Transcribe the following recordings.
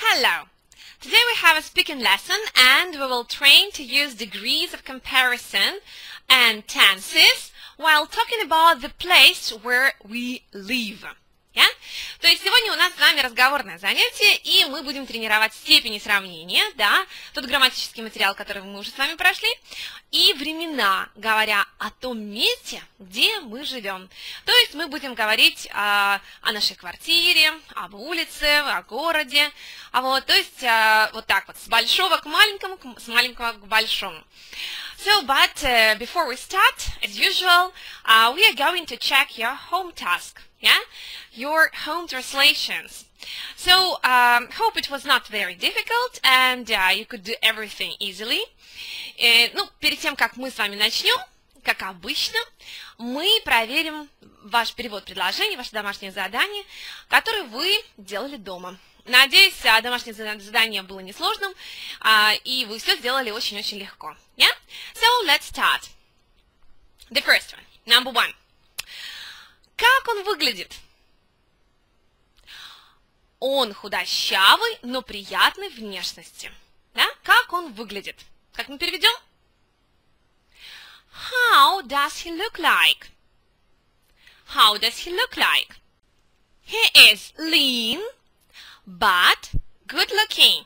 Hello! Today we have a speaking lesson and we will train to use degrees of comparison and tenses while talking about the place where we live. Yeah? То есть сегодня у нас с вами разговорное занятие, и мы будем тренировать степени сравнения, да, тот грамматический материал, который мы уже с вами прошли, и времена, говоря о том месте, где мы живем. То есть мы будем говорить о, о нашей квартире, об улице, о городе, а вот, то есть а, вот так вот, с большого к маленькому, с маленького к большому. So, but uh, before we start, as usual, uh, we are going to check your home task, yeah, your home translations. So, um, hope it was not very difficult and uh, you could do everything easily. Э, ну, перед тем, как мы с вами начнем, как обычно, мы проверим ваш перевод предложений, ваше домашнее задание, которое вы делали дома. Надеюсь, домашнее задание было несложным, и вы все сделали очень-очень легко. Yeah? So, let's start. The first one, number one. Как он выглядит? Он худощавый, но приятной внешности. Да? Как он выглядит? Как мы переведем? How does he look like? How does he look like? He is lean, but good looking.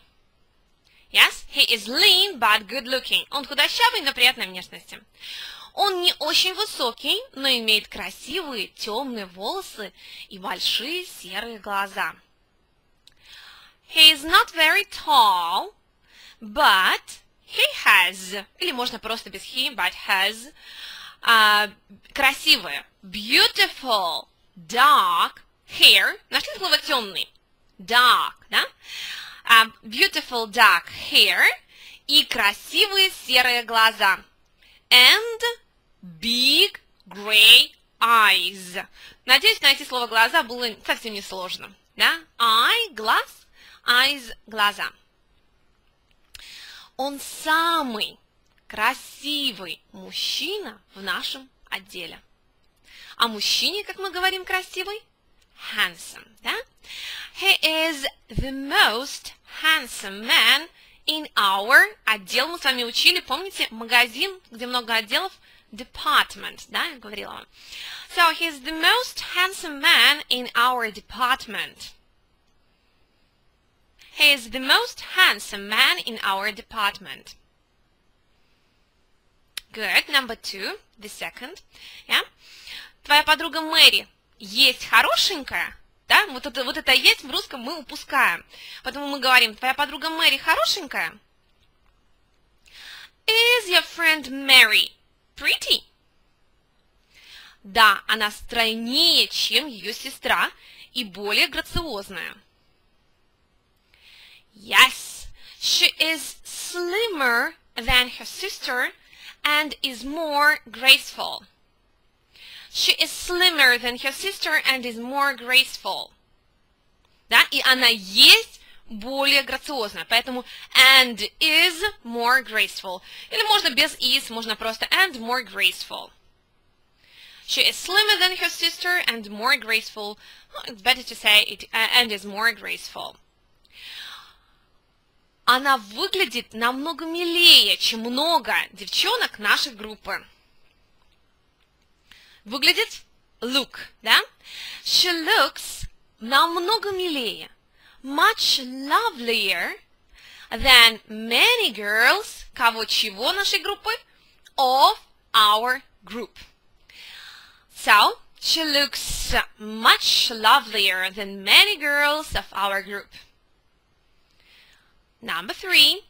Yes, he is lean, but good looking. Он худощавый, но приятной внешности. Он не очень высокий, но имеет красивые темные волосы и большие серые глаза. He is not very tall, but he has, или можно просто без he, but has, uh, красивое, beautiful, dark hair. Нашли слово темный? Dark, да? Uh, beautiful dark hair и красивые серые глаза. And big gray eyes. Надеюсь, найти слово глаза было совсем несложно. Да? Eye, глаз, eyes, глаза. Он самый красивый мужчина в нашем отделе. А мужчине, как мы говорим, красивый? Handsome, да? He is the most handsome man in our отдел. Мы с вами учили, помните, магазин, где много отделов? Department, да, я говорила вам. So, he is the most handsome man in our department. He is the most handsome man in our department. Good. Number two, the second. Yeah. Твоя подруга Мэри есть хорошенькая? Да? Вот это, вот это есть в русском мы упускаем. Поэтому мы говорим, твоя подруга Мэри хорошенькая? Is your friend Mary pretty? Да, она стройнее, чем ее сестра, и более грациозная. Yes, she is slimmer than her sister and is more graceful. She is slimmer than her sister and is more graceful. Да, и она есть более грациозная, поэтому and is more graceful. Или можно без is, можно просто and more graceful. She is slimmer than her sister and more graceful. Well, it's better to say it uh, and is more graceful. она выглядит намного милее, чем много девчонок нашей группы. Выглядит look, да? She looks намного милее. Much lovelier than many girls, кого чего нашей группы? Of our group. So, she looks much lovelier than many girls of our group. Number three.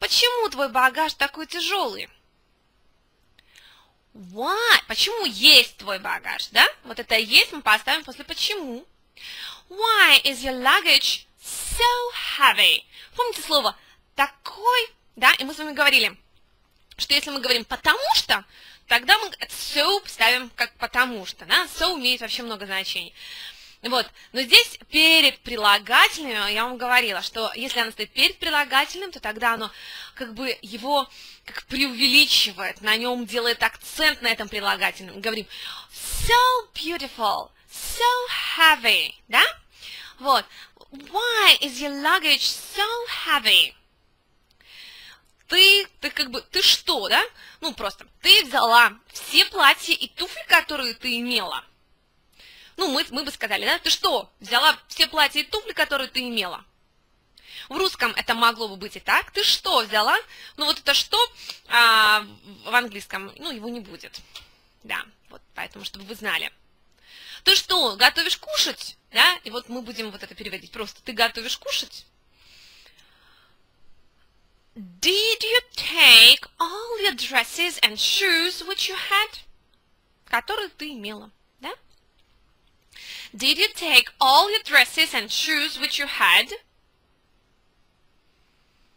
Почему твой багаж такой тяжелый? Why? Почему есть твой багаж, да? Вот это есть мы поставим после почему. Why is your luggage so heavy? Помните слово такой, да? И мы с вами говорили, что если мы говорим потому что, тогда мы so ставим как потому что, да? So имеет вообще много значений. Вот. Но здесь перед прилагательным, я вам говорила, что если оно стоит перед прилагательным, то тогда оно как бы его как преувеличивает, на нем делает акцент на этом прилагательном. Говорим so beautiful, so heavy, да? Вот. why is your luggage so heavy? Ты, ты как бы, ты что, да? Ну, просто, ты взяла все платья и туфли, которые ты имела. Ну, мы, мы бы сказали, да, ты что, взяла все платья и туфли, которые ты имела? В русском это могло бы быть и так. Ты что взяла? Ну, вот это что а, в английском, ну, его не будет. Да, вот поэтому, чтобы вы знали. Ты что, готовишь кушать? Да, и вот мы будем вот это переводить. Просто ты готовишь кушать? Did you take all your dresses and shoes which you had? Которые ты имела? Did you take all your dresses and shoes which you had?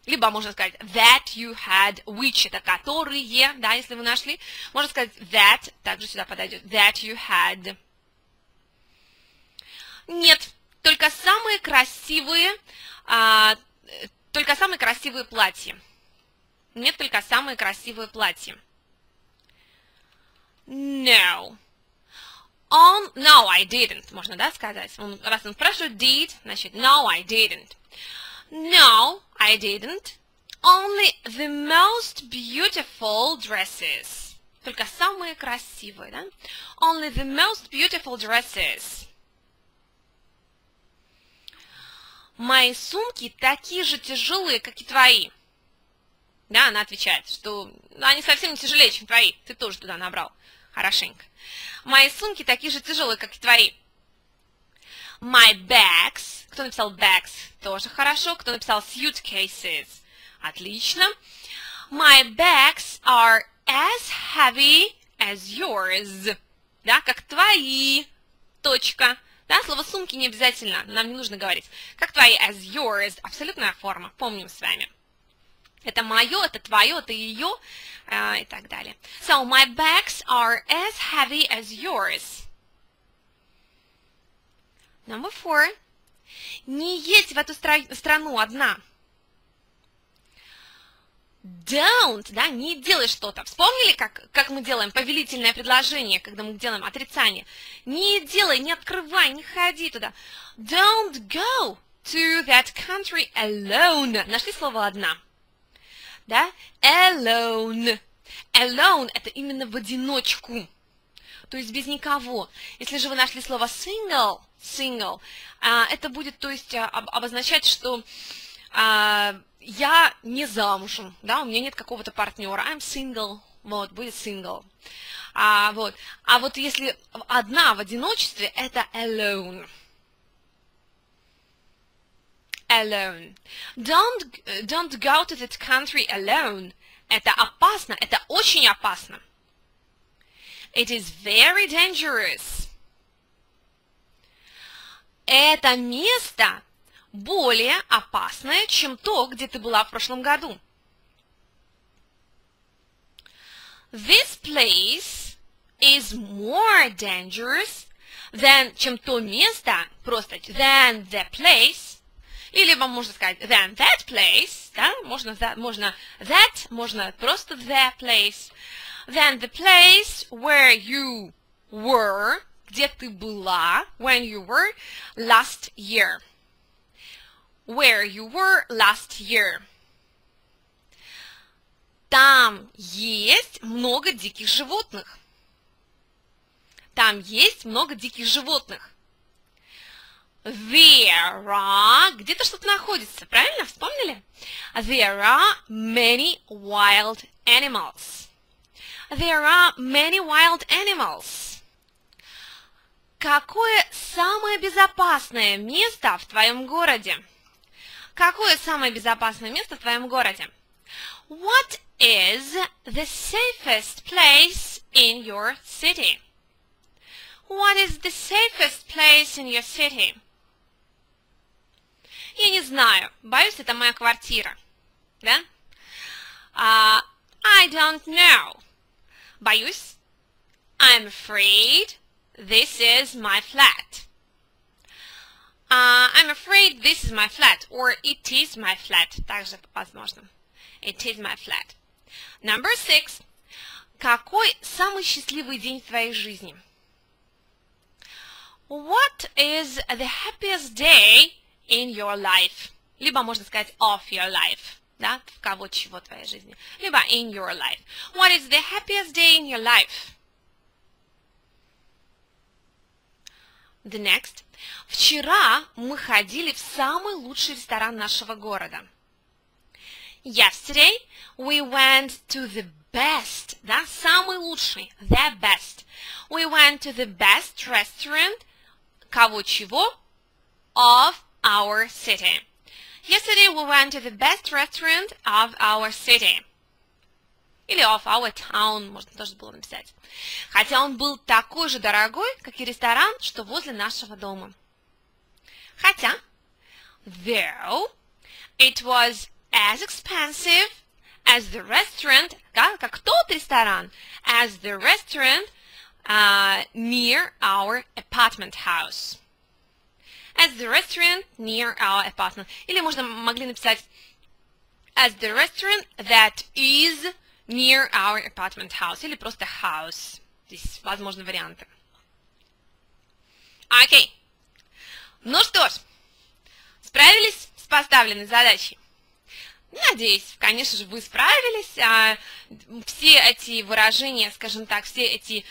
Либо можно сказать that you had, which это которые, да, если вы нашли. Можно сказать that, также сюда подойдет, that you had. Нет, только самые красивые, а, только самые красивые платья. Нет, только самые красивые платья. No. On, no, I didn't, можно, да, сказать. Он, раз он спрашивает did, значит, no, I didn't. No, I didn't. Only the most beautiful dresses. Только самые красивые, да? Only the most beautiful dresses. Мои сумки такие же тяжелые, как и твои. Да, она отвечает, что ну, они совсем не тяжелее, чем твои. Ты тоже туда набрал. Хорошенько. Мои сумки такие же тяжелые, как и твои. My bags. Кто написал bags? Тоже хорошо. Кто написал suitcases? Отлично. My bags are as heavy as yours. Да, как твои. Точка. Да, слово сумки не обязательно, нам не нужно говорить. Как твои as yours, абсолютная форма, помним с вами. Это мое, это твое, это ее э, и так далее. So, my bags are as heavy as yours. Number four. Не едь в эту стра- страну одна. Don't, да, не делай что-то. Вспомнили, как, как мы делаем повелительное предложение, когда мы делаем отрицание? Не делай, не открывай, не ходи туда. Don't go to that country alone. Нашли слово «одна»? Да? Alone. Alone – это именно в одиночку. То есть без никого. Если же вы нашли слово single, single, а, это будет, то есть, а, обозначать, что а, я не замужем, да, у меня нет какого-то партнера, I'm single, вот, будет single. А вот, а вот если одна в одиночестве, это alone. Alone. Don't, don't go to that country alone. Это опасно, это очень опасно. It is very dangerous. Это место более опасное, чем то, где ты была в прошлом году. This place is more dangerous than, чем то место, просто than the place, или вам можно сказать than that place, да, можно, that, можно that, можно просто the place, than the place where you were, где ты была, when you were last year where you were last year. Там есть много диких животных. Там есть много диких животных. There are... Где-то что-то находится, правильно? Вспомнили? There are many wild animals. There are many wild animals. Какое самое безопасное место в твоем городе? Какое самое безопасное место в твоем городе? What is the safest place in your city? What is the safest place in your city? Я не знаю. Боюсь, это моя квартира. Да? Uh, I don't know. Боюсь. I'm afraid this is my flat. Uh, I'm afraid this is my flat, or it is my flat. Также возможно. It is my flat. Number six. Какой самый счастливый день в твоей жизни? What is the happiest day in your life. Либо можно сказать of your life. Да, в кого чего твоей жизни. Либо in your life. What is the happiest day in your life? The next. Вчера мы ходили в самый лучший ресторан нашего города. Yesterday we went to the best, да, самый лучший, the best. We went to the best restaurant, кого чего, of our city. Yesterday we went to the best restaurant of our city. Или of our town, можно тоже было написать. Хотя он был такой же дорогой, как и ресторан, что возле нашего дома. Хотя, though it was as expensive as the restaurant, да, как тот ресторан, as the restaurant uh, near our apartment house. As the restaurant near our apartment. Или можно могли написать as the restaurant that is near our apartment house. Или просто house. Здесь возможны варианты. Окей. Okay. Ну что ж, справились с поставленной задачей? Надеюсь, конечно же, вы справились. А все эти выражения, скажем так, все эти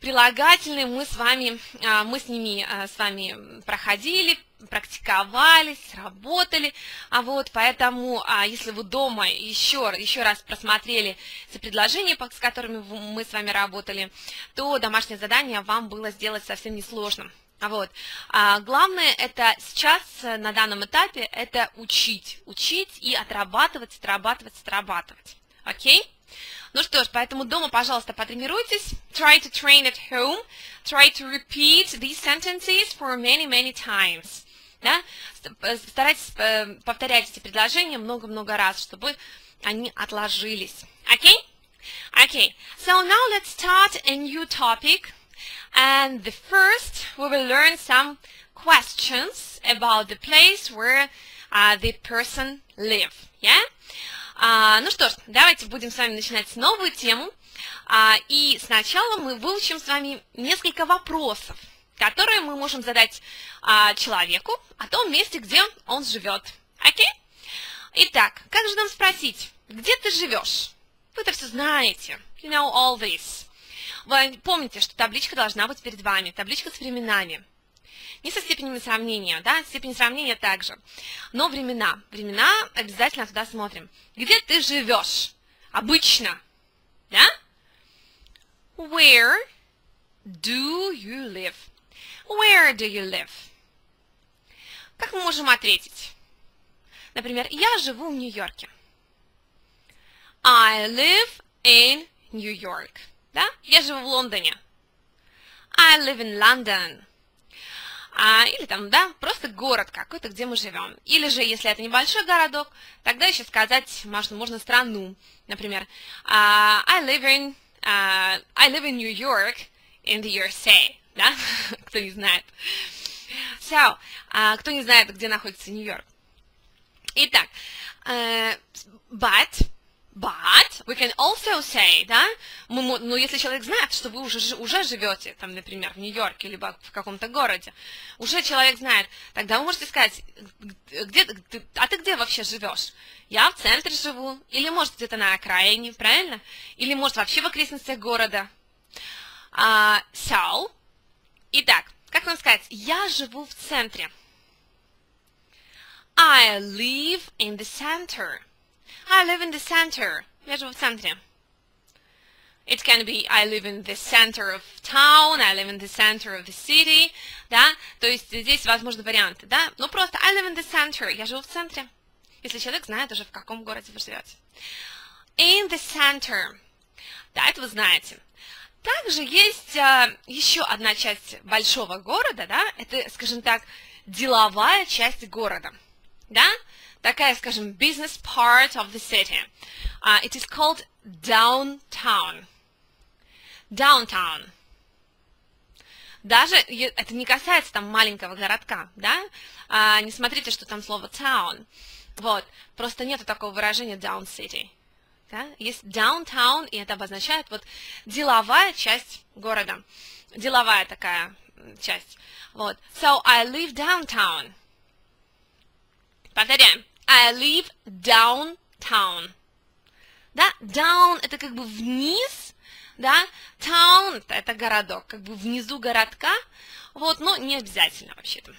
прилагательные мы с вами, а, мы с ними а, с вами проходили, практиковались, работали, а вот поэтому, а если вы дома еще, еще раз просмотрели предложения, с которыми мы с вами работали, то домашнее задание вам было сделать совсем несложно. А вот. А главное это сейчас э, на данном этапе это учить, учить и отрабатывать, отрабатывать, отрабатывать. Окей? Ну что ж, поэтому дома, пожалуйста, потренируйтесь. Try to train at home. Try to repeat these sentences for many, many times. Да? Э, старайтесь э, повторять эти предложения много-много раз, чтобы они отложились. Окей? Okay? Okay. So now let's start a new topic. And the first, we will learn some questions about the place where uh, the person live. Yeah? А, ну что ж, давайте будем с вами начинать новую тему. А, и сначала мы выучим с вами несколько вопросов, которые мы можем задать а, человеку о том месте, где он живет. Окей? Итак, как же нам спросить, где ты живешь? Вы это все знаете. You know all this. Вы помните, что табличка должна быть перед вами, табличка с временами. Не со степенями сравнения, да, степень сравнения также. Но времена. Времена обязательно туда смотрим. Где ты живешь? Обычно. Да? Where do you live? Where do you live? Как мы можем ответить? Например, я живу в Нью-Йорке. I live in New York. Да? Я живу в Лондоне. I live in London. А, или там, да, просто город какой-то, где мы живем. Или же, если это небольшой городок, тогда еще сказать можно, можно страну. Например, uh, I live in uh, I live in New York in the USA. Да? кто не знает. So, uh, кто не знает, где находится Нью-Йорк. Итак, uh, but But we can also say, да, мы, ну, если человек знает, что вы уже, уже живете, там, например, в Нью-Йорке, либо в каком-то городе, уже человек знает, тогда вы можете сказать, где, а ты где вообще живешь? Я в центре живу, или, может, где-то на окраине, правильно? Или, может, вообще в окрестностях города. Uh, so, итак, как вам сказать, я живу в центре. I live in the center. I live in the center. Я живу в центре. It can be I live in the center of town, I live in the center of the city, да, то есть здесь возможны варианты, да, ну просто I live in the center, я живу в центре, если человек знает уже в каком городе вы живете. In the center, да, это вы знаете. Также есть а, еще одна часть большого города, да, это, скажем так, деловая часть города, да, такая, скажем, business part of the city. Uh, it is called downtown. Downtown. Даже это не касается там маленького городка, да? А, не смотрите, что там слово town. Вот. Просто нету такого выражения down city. Да? Есть downtown, и это обозначает вот деловая часть города. Деловая такая часть. Вот. So I live downtown. Повторяем. I live downtown. Да, down это как бы вниз, да, town это, городок, как бы внизу городка, вот, но не обязательно вообще-то.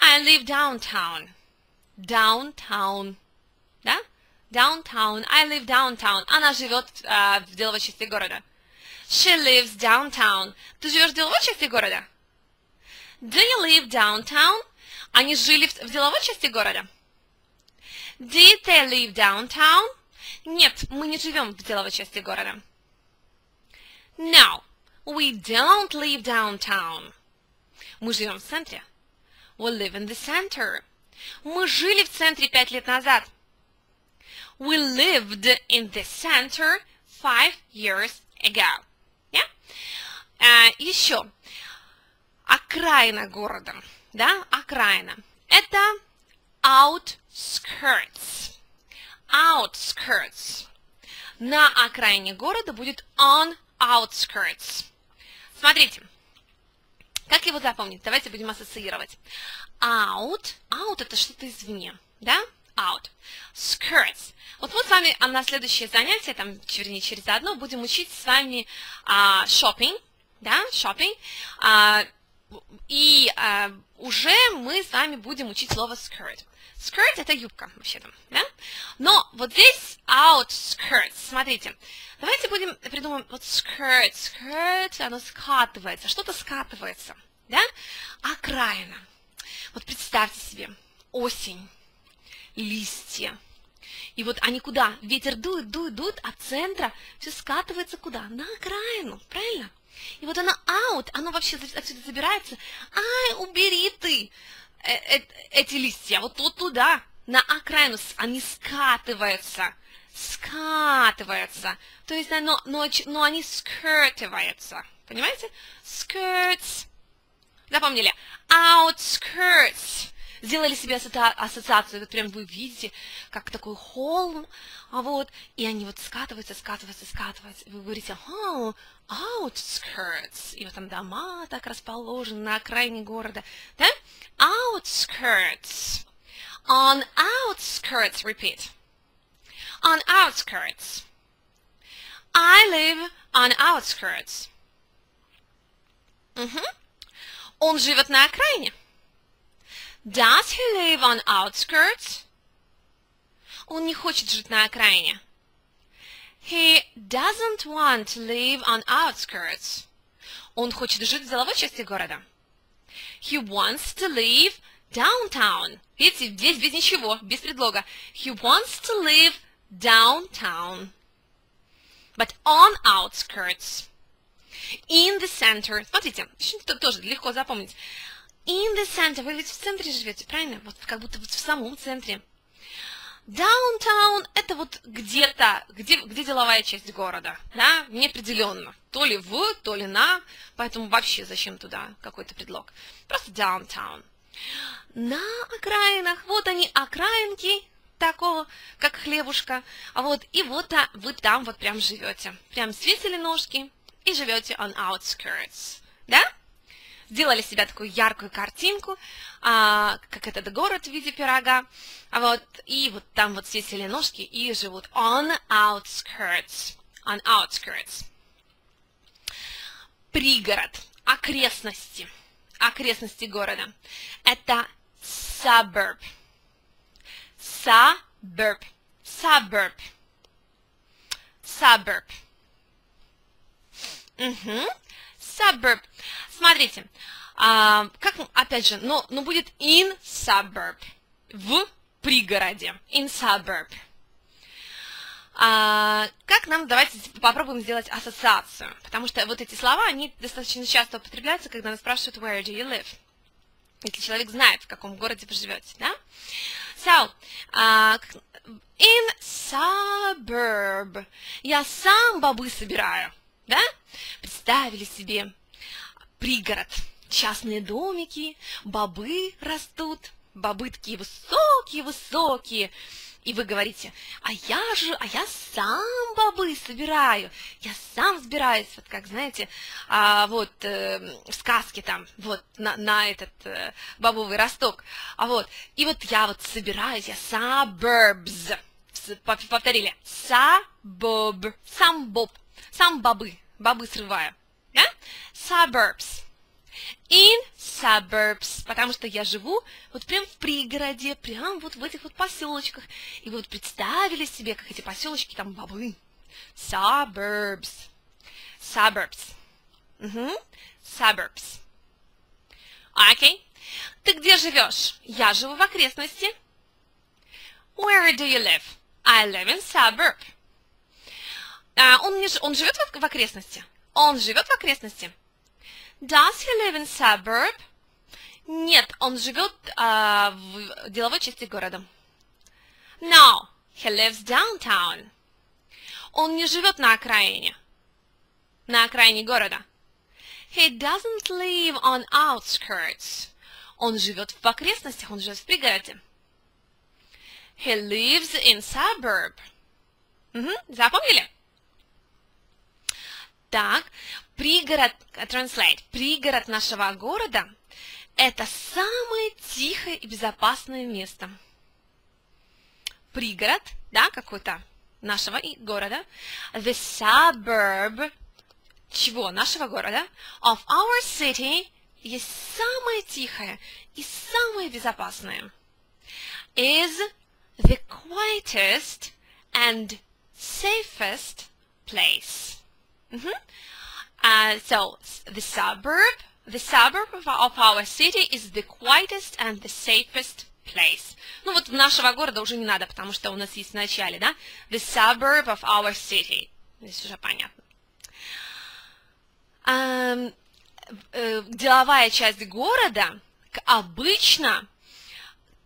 I live downtown. Downtown. Да? Downtown. I live downtown. Она живет uh, в деловой части города. She lives downtown. Ты живешь в деловой части города? Do you live downtown? Они жили в, в деловой части города? Did they live downtown? Нет, мы не живем в деловой части города. No, we don't live downtown. Мы живем в центре. We live in the center. Мы жили в центре пять лет назад. We lived in the center five years ago. Yeah? Uh, еще. Окраина города. Да? Окраина. Это outskirts. Outskirts. На окраине города будет on outskirts. Смотрите. Как его запомнить? Давайте будем ассоциировать. Out. Out это что-то извне. Да? Out. Skirts. Вот мы с вами а на следующее занятие, там, вернее, через одно, будем учить с вами а, shopping. Да? Shopping. А, и а, уже мы с вами будем учить слово skirt. Skirt это юбка, вообще-то, да? Но вот здесь outskirts, смотрите. Давайте будем придумаем вот skirt, skirt, оно скатывается, что-то скатывается, да? Окраина. Вот представьте себе, осень, листья. И вот они куда? Ветер дует, дует, дует, а центра все скатывается куда? На окраину, правильно? И вот оно out, оно вообще отсюда забирается. Ай, убери ты э -э эти листья, вот тут туда, на окраину, они скатываются, скатываются. То есть оно, но, но они скертываются, понимаете? Skirts. Запомнили? Outskirts сделали себе ассоциацию, вот прям вы видите, как такой холм, а вот, и они вот скатываются, скатываются, скатываются, вы говорите, oh, outskirts, и вот там дома так расположены на окраине города, да? Outskirts. On outskirts, repeat. On outskirts. I live on outskirts. Угу. Он живет на окраине. Does he live on outskirts? Он не хочет жить на окраине. He doesn't want to live on outskirts. Он хочет жить в деловой части города. He wants to live downtown. Видите, здесь без ничего, без предлога. He wants to live downtown. But on outskirts. In the center. Смотрите, тоже легко запомнить. In the center. Вы ведь в центре живете, правильно? Вот как будто вот в самом центре. Downtown – это вот где-то, где, где деловая часть города, да, неопределенно. То ли в, то ли на, поэтому вообще зачем туда какой-то предлог. Просто downtown. На окраинах, вот они, окраинки такого, как хлебушка, а вот, и вот а, вы там вот прям живете. Прям свесили ножки и живете on outskirts, да? Сделали себе такую яркую картинку, а, как этот город в виде пирога, а вот, и вот там вот свесили ножки и живут on outskirts, on outskirts. Пригород, окрестности, окрестности города. Это suburb, suburb, suburb, suburb. Угу. Suburb. Смотрите, а, как, опять же, но, но будет in suburb, в пригороде, in suburb. А, как нам, давайте попробуем сделать ассоциацию, потому что вот эти слова, они достаточно часто употребляются, когда нас спрашивают where do you live, если человек знает, в каком городе вы живете, да? So, uh, in suburb, я сам бобы собираю, да? Представили себе пригород, частные домики, бобы растут, бобы такие высокие-высокие, и вы говорите, а я же, а я сам бобы собираю, я сам сбираюсь, вот как, знаете, а, вот э, в сказке там, вот на, на этот э, бобовый росток, а вот, и вот я вот собираюсь, я suburbs, повторили, сам боб, сам бобы, бобы срываю, да, suburbs, in suburbs, потому что я живу вот прям в пригороде, прям вот в этих вот поселочках. И вот представили себе, как эти поселочки там бобы. Suburbs. Suburbs. Угу. Suburbs. Окей. Ты где живешь? Я живу в окрестности. Where do you live? I live in suburb. А, он, не, он живет в, в окрестности? Он живет в окрестности? Does he live in suburb? Нет, он живет uh, в деловой части города. No, he lives downtown. Он не живет на окраине. На окраине города. He doesn't live on outskirts. Он живет в окрестностях, он живет в пригороде. He lives in suburb. Угу, запомнили? Так, пригород, translate, пригород нашего города – это самое тихое и безопасное место. Пригород, да, какой-то нашего города. The suburb чего? Нашего города. Of our city есть самое тихое и самое безопасное. Is the quietest and safest place. Mm -hmm. uh, so the suburb, the suburb of, our city is the quietest and the safest place. Ну вот нашего города уже не надо, потому что у нас есть в начале, да? The suburb of our city. Здесь уже понятно. Um, э, деловая часть города обычно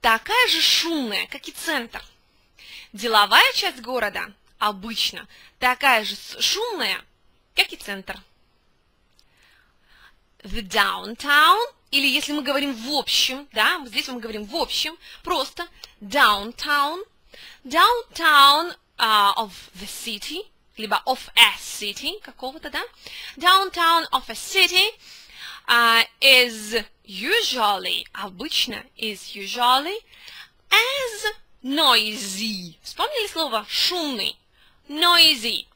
такая же шумная, как и центр. Деловая часть города обычно такая же шумная, как и центр. The downtown, или если мы говорим в общем, да, здесь мы говорим в общем, просто downtown, downtown uh, of the city, либо of a city какого-то, да, downtown of a city uh, is usually, обычно, is usually as noisy. Вспомнили слово шумный? Noisy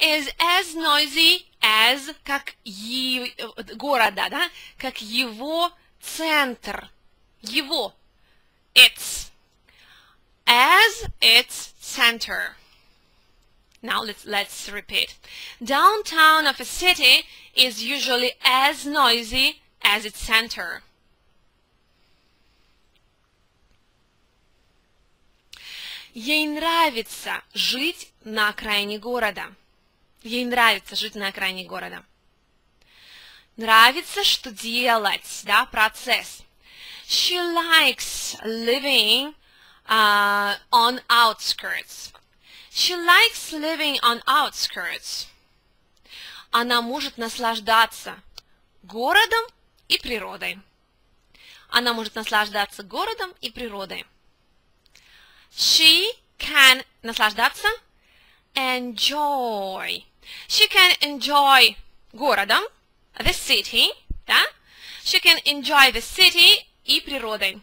is as noisy as, как е, города, да, как его центр, его, its, as its center. Now let's, let's repeat. Downtown of a city is usually as noisy as its center. Ей нравится жить на окраине города. Ей нравится жить на окраине города. Нравится, что делать, да, процесс. She likes living uh, on outskirts. She likes living on outskirts. Она может наслаждаться городом и природой. Она может наслаждаться городом и природой. She can наслаждаться enjoy She can enjoy городом, the city, да? She can enjoy the city и природой.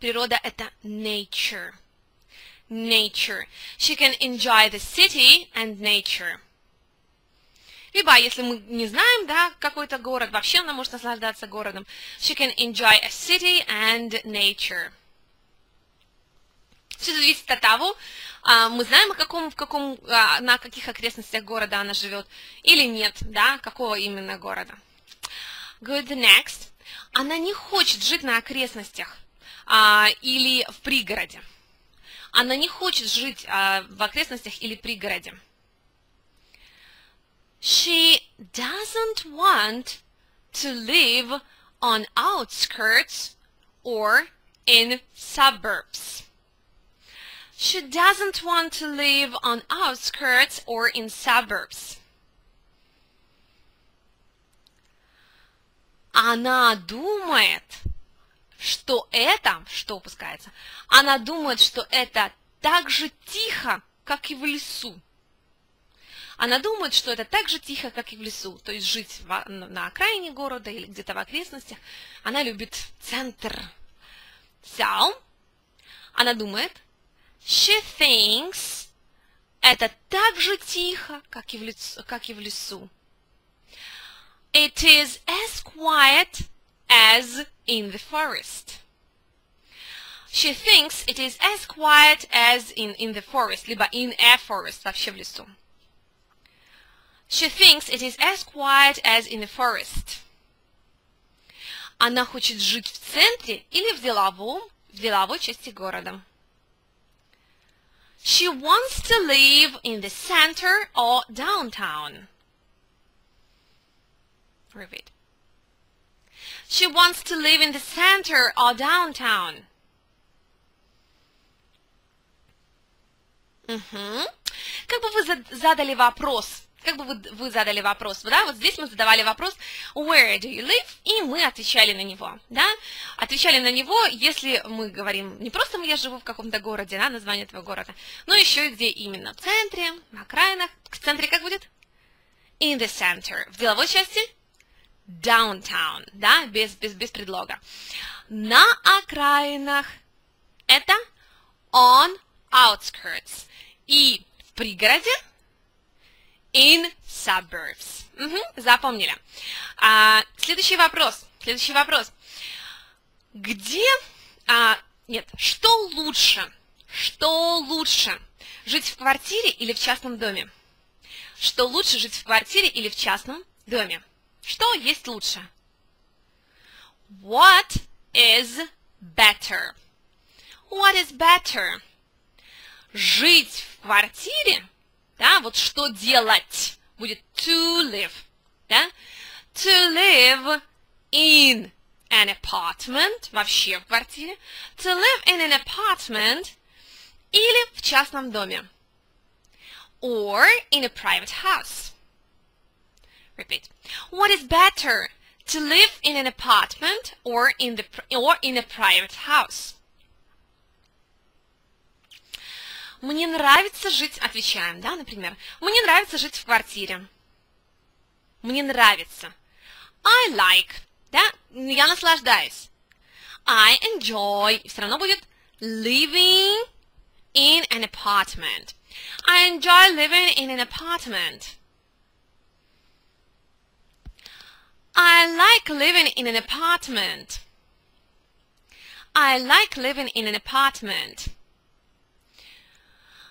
Природа – это nature. Nature. She can enjoy the city and nature. Либо, если мы не знаем, да, какой-то город, вообще она может наслаждаться городом. She can enjoy a city and nature. Все зависит от того, а, мы знаем, о каком, в каком, а, на каких окрестностях города она живет, или нет, да, какого именно города. Good, next. Она не хочет жить на окрестностях а, или в пригороде. Она не хочет жить а, в окрестностях или пригороде. She doesn't want to live on outskirts or in suburbs. She doesn't want to live on outskirts or in suburbs. Она думает, что это, что упускается, она думает, что это так же тихо, как и в лесу. Она думает, что это так же тихо, как и в лесу, то есть жить в, на окраине города или где-то в окрестностях. Она любит центр. So, она думает, she thinks, это так же тихо, как и в, лесу, как и в лесу. It is as quiet as in the forest. She thinks it is as quiet as in, in the forest, либо in a forest, вообще в лесу. She thinks it is as quiet as in the forest. Она хочет жить в центре или в деловом, в деловой части города. She wants to live in the center or downtown. Repeat. She wants to live in the center or downtown. Угу. Как бы вы задали вопрос, как бы вы, вы задали вопрос, да, вот здесь мы задавали вопрос where do you live, и мы отвечали на него, да, отвечали на него, если мы говорим не просто я живу в каком-то городе, да, название этого города, но еще и где именно, в центре, на окраинах, в центре как будет? In the center, в деловой части? Downtown, да, без, без, без предлога. На окраинах это on outskirts, и в пригороде in suburbs. Угу, запомнили. А, следующий вопрос. Следующий вопрос. Где... А, нет, что лучше? Что лучше? Жить в квартире или в частном доме? Что лучше жить в квартире или в частном доме? Что есть лучше? What is better? What is better? Жить в квартире да, вот что делать будет to live, да, to live in an apartment, вообще в квартире, to live in an apartment или в частном доме, or in a private house. Repeat. What is better, to live in an apartment or in the or in a private house? Мне нравится жить, отвечаем, да, например. Мне нравится жить в квартире. Мне нравится. I like, да, я наслаждаюсь. I enjoy, все равно будет living in an apartment. I enjoy living in an apartment. I like living in an apartment. I like living in an apartment.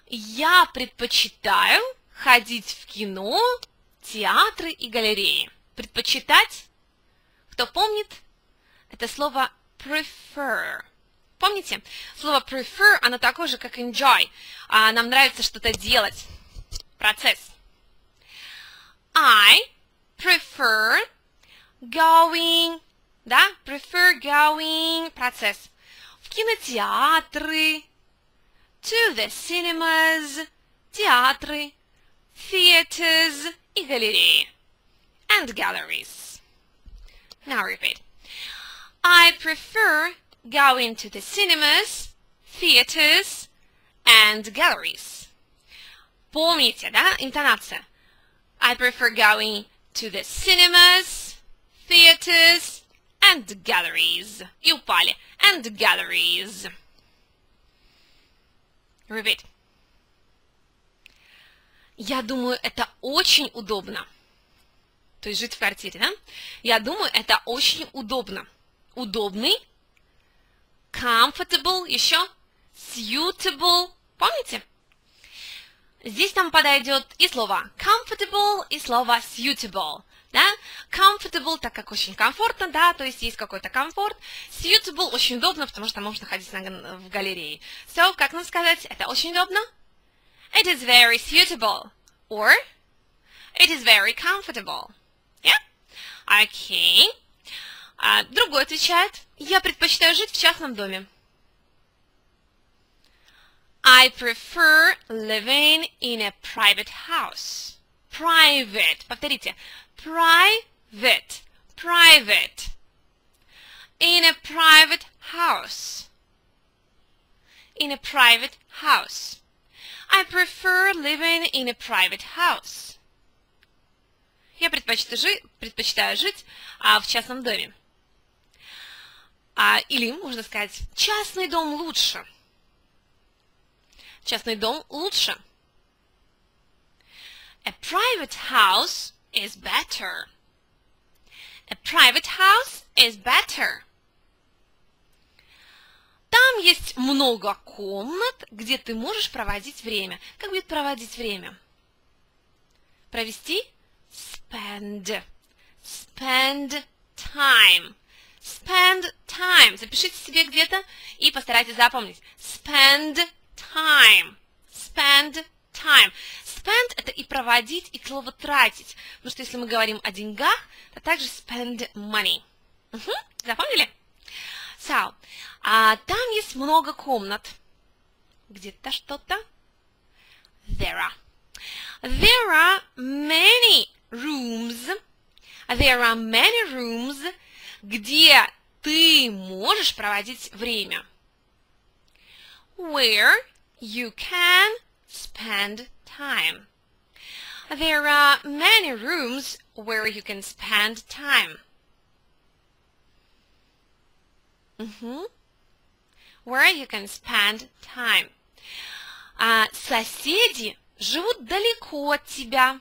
Я предпочитаю ходить в кино, театры и галереи. Предпочитать, кто помнит, это слово prefer. Помните? Слово prefer, оно такое же, как enjoy. А нам нравится что-то делать. Процесс. I prefer going, да, prefer going, процесс. В кинотеатры, to the cinemas, театры, theaters и галереи, and galleries. Now repeat. I prefer going to the cinemas, theaters, and galleries. Помните, да, интонация. I prefer going to the cinemas, theaters, and galleries. И упали. And galleries. Repeat. Я думаю, это очень удобно. То есть жить в квартире, да? Я думаю, это очень удобно. Удобный. Comfortable. Еще. Suitable. Помните? Здесь нам подойдет и слово comfortable, и слово suitable да, comfortable, так как очень комфортно, да, то есть есть какой-то комфорт, suitable очень удобно, потому что можно ходить на, в галерее. So, как нам сказать, это очень удобно? It is very suitable, or it is very comfortable. Yeah? Okay. А, другой отвечает, я предпочитаю жить в частном доме. I prefer living in a private house. Private. Повторите private, private. In a private house. In a private house. I prefer living in a private house. Я предпочитаю, жи предпочитаю жить а, в частном доме. А, или можно сказать, частный дом лучше. Частный дом лучше. A private house is better. A private house is better. Там есть много комнат, где ты можешь проводить время. Как будет проводить время? Провести? Spend. Spend time. Spend time. Запишите себе где-то и постарайтесь запомнить. Spend time. Spend time. Spend – это и проводить, и слово тратить. Потому что если мы говорим о деньгах, то также spend money. Угу. Запомнили? So, а там есть много комнат. Где-то что-то. There are. There are many rooms. There are many rooms, где ты можешь проводить время. Where you can spend time. There are many rooms where you can spend time. Mm-hmm. Where you can spend time. А соседи живут далеко от тебя.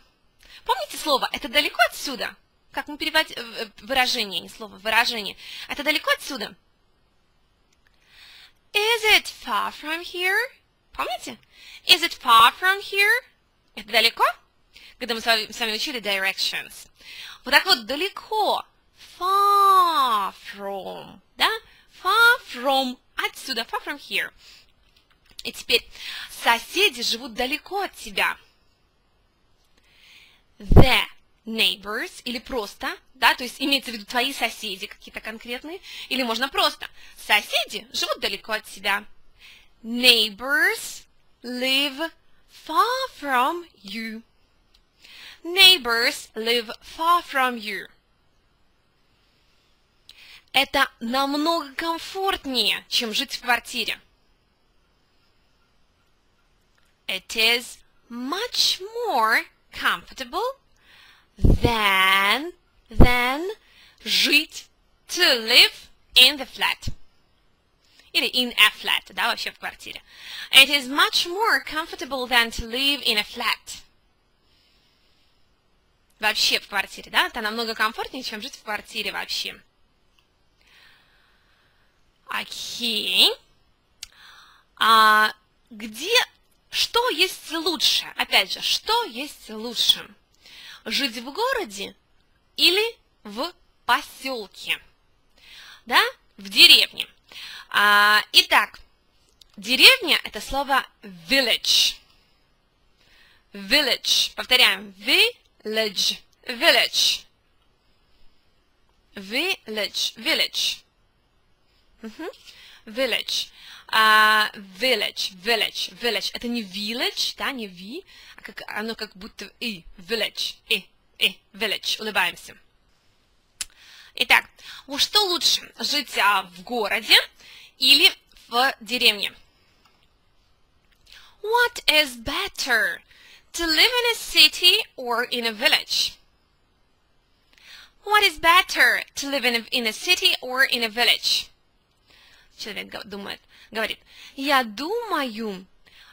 Помните слово «это далеко отсюда»? Как мы переводим выражение, не слово, выражение. Это далеко отсюда? Is it far from here? Помните? Is it far from here? Это далеко? Когда мы с вами, с вами учили directions. Вот так вот далеко. Far from. Да? Far from. Отсюда. Far from here. И теперь соседи живут далеко от тебя. The neighbors или просто, да, то есть имеется в виду твои соседи какие-то конкретные, или можно просто соседи живут далеко от тебя. Neighbors live far from you. Neighbors live far from you. Это намного комфортнее, чем жить в квартире. It is much more comfortable than, than жить, to live in the flat. Или in a flat, да, вообще в квартире. It is much more comfortable than to live in a flat. Вообще в квартире, да, это намного комфортнее, чем жить в квартире вообще. Окей. А где, что есть лучше? Опять же, что есть лучше? Жить в городе или в поселке? Да, в деревне. А, итак, деревня – это слово village. Village. Повторяем. Village. Village. Village. Village. Угу. Village. Uh, village, village, village. Это не village, да, не ви, а как, оно как будто и. Village, и, и, village. Улыбаемся. Итак, что лучше, жить а, в городе или в деревне. What is better, to live in a city or in a village? What is better, to live in a, in a city or in a village? Человек думает, говорит, я думаю,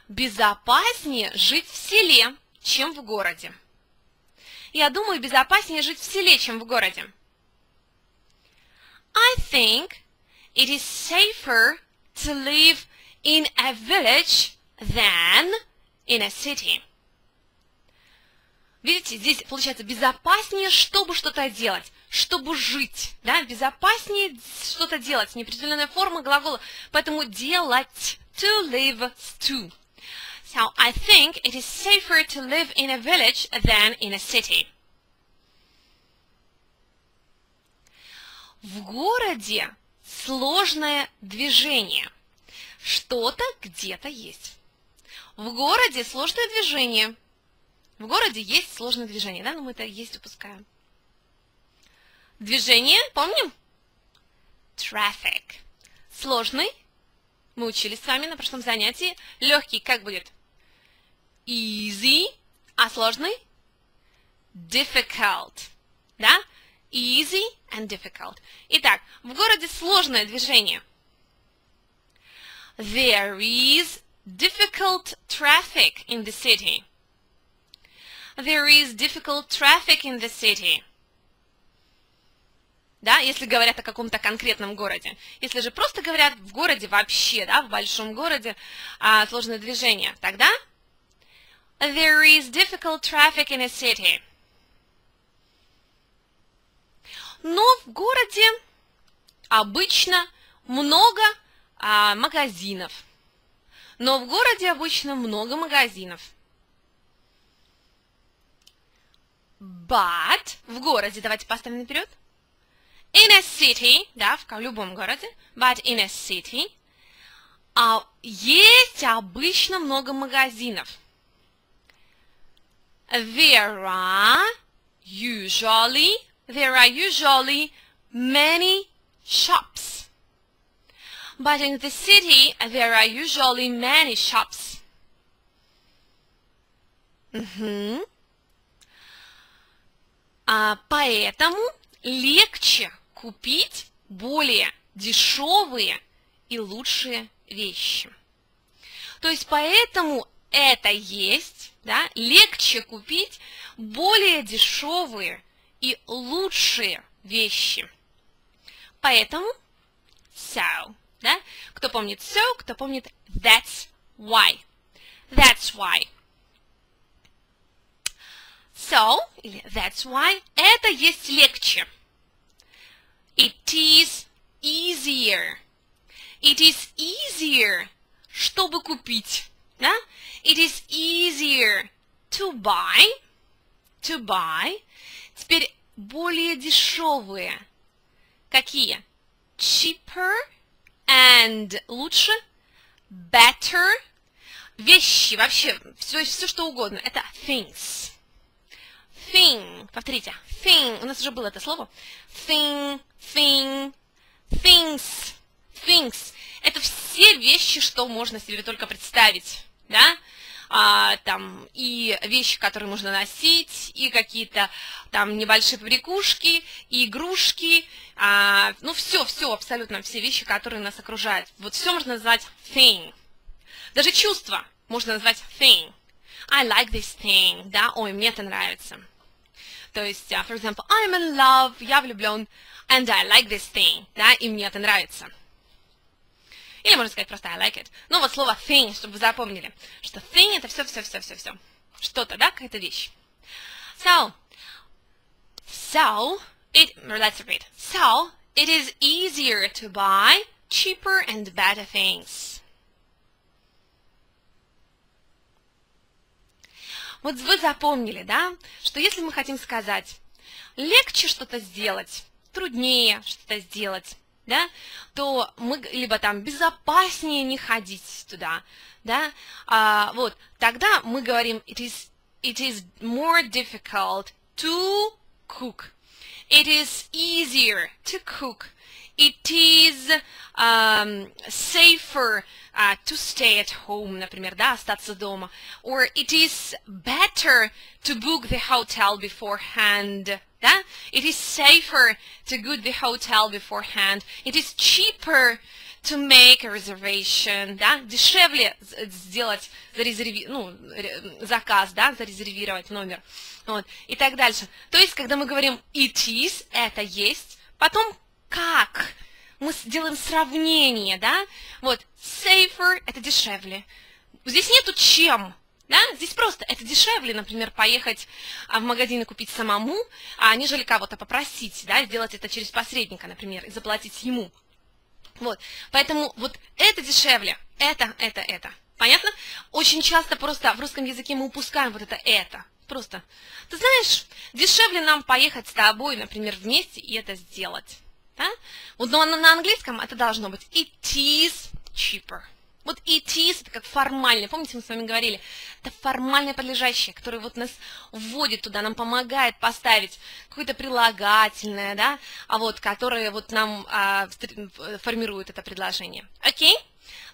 безопаснее жить в селе, чем в городе. Я думаю, безопаснее жить в селе, чем в городе. I think it is safer to live in a village than in a city. Видите, здесь получается безопаснее, чтобы что-то делать, чтобы жить, да, безопаснее что-то делать, неопределенная форма глагола, поэтому делать, to live, to. So I think it is safer to live in a village than in a city. В городе сложное движение. Что-то где-то есть. В городе сложное движение. В городе есть сложное движение, да, но мы это есть упускаем. Движение, помним? Traffic. Сложный. Мы учились с вами на прошлом занятии. Легкий как будет? Easy. А сложный? Difficult. Да? Easy and difficult. Итак, в городе сложное движение. There is difficult traffic in the city. There is difficult traffic in the city. Да, если говорят о каком-то конкретном городе. Если же просто говорят в городе вообще, да, в большом городе а, сложное движение, тогда There is difficult traffic in a city. Но в городе обычно много а, магазинов. Но в городе обычно много магазинов. But в городе, давайте поставим наперед. In a city, да, в любом городе, but in a city, а, есть обычно много магазинов. There are usually there are usually many shops. But in the city, there are usually many shops. Угу. А поэтому легче купить более дешевые и лучшие вещи. То есть поэтому это есть, да, легче купить более дешевые и лучшие вещи. Поэтому so, да? Кто помнит so, кто помнит that's why. That's why. So, или that's why, это есть легче. It is easier. It is easier, чтобы купить. Да? It is easier to buy. To buy Теперь более дешевые. Какие? Cheaper and лучше. Better. Вещи, вообще, все, все что угодно. Это things. Thing. Повторите. Thing. У нас уже было это слово. Thing, thing, things. Things. Это все вещи, что можно себе только представить. Да? А, там и вещи, которые можно носить, и какие-то там небольшие побрякушки, и игрушки, а, ну все, все, абсолютно все вещи, которые нас окружают. Вот все можно назвать thing. Даже чувства можно назвать thing. I like this thing, да, ой, мне это нравится. То есть, uh, for example, I'm in love, я влюблен, and I like this thing, да, и мне это нравится. Или можно сказать просто I like it. Ну вот слово thing, чтобы вы запомнили, что thing это все-все-все-все-все. Что-то, да, какая-то вещь. So, so, it, let's repeat. So, it is easier to buy cheaper and better things. Вот вы запомнили, да, что если мы хотим сказать, легче что-то сделать, труднее что-то сделать, да, то мы либо там безопаснее не ходить туда, да, а, вот, тогда мы говорим it is, it is more difficult to cook. It is easier to cook. It is um, safer uh, to stay at home, например, да, остаться дома. Or it is better to book the hotel beforehand, да? It is safer to book the hotel beforehand. It is cheaper to make a reservation, да? Дешевле сделать, зарезерви... ну, заказ, да, зарезервировать номер. Вот, и так дальше. То есть, когда мы говорим it is, это есть, потом как? Мы делаем сравнение, да? Вот, safer – это дешевле. Здесь нету чем, да? Здесь просто это дешевле, например, поехать а, в магазин и купить самому, а нежели кого-то попросить, да, сделать это через посредника, например, и заплатить ему. Вот, поэтому вот это дешевле, это, это, это. Понятно? Очень часто просто в русском языке мы упускаем вот это «это». Просто, ты знаешь, дешевле нам поехать с тобой, например, вместе и это сделать. Да? Вот, но на, на английском это должно быть it is cheaper. Вот it is, это как формальное, помните, мы с вами говорили, это формальное подлежащее, которое вот нас вводит туда, нам помогает поставить какое-то прилагательное, да, а вот, которое вот нам а, формирует это предложение. Окей?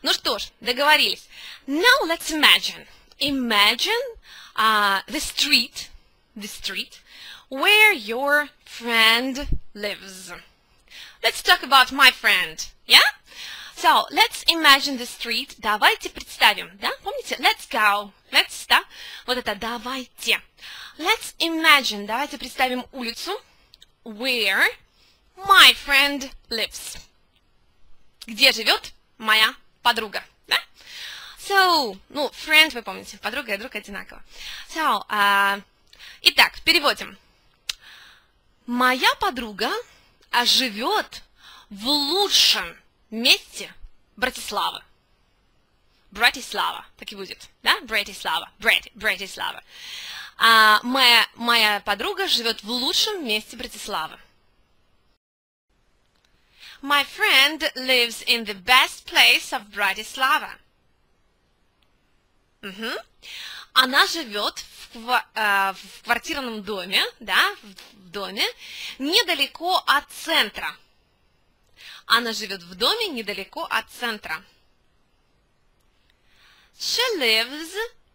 Ну что ж, договорились. Now let's imagine. Imagine uh, the street, the street, where your friend lives. Let's talk about my friend, yeah? So, let's imagine the street. Давайте представим, да? Помните? Let's go. Let's, да? Вот это давайте. Let's imagine. Давайте представим улицу. Where my friend lives. Где живет моя подруга, да? So, ну, friend, вы помните, подруга и друг одинаково. So, uh, итак, переводим. Моя подруга живет в лучшем месте Братислава. Братислава, так и будет, да? Братислава, Брат, Братислава. А моя, моя подруга живет в лучшем месте Братиславы. My friend lives in the best place of Bratislava. Угу. Она живет в, э, в квартирном доме, да, в доме, недалеко от центра. Она живет в доме недалеко от центра. She lives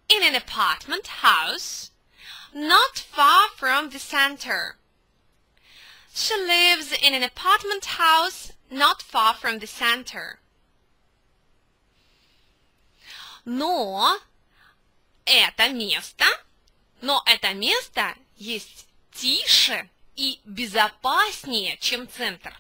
in an apartment house not far from the center. She lives in an apartment house not far from the center. Но это место, но это место есть тише и безопаснее, чем центр.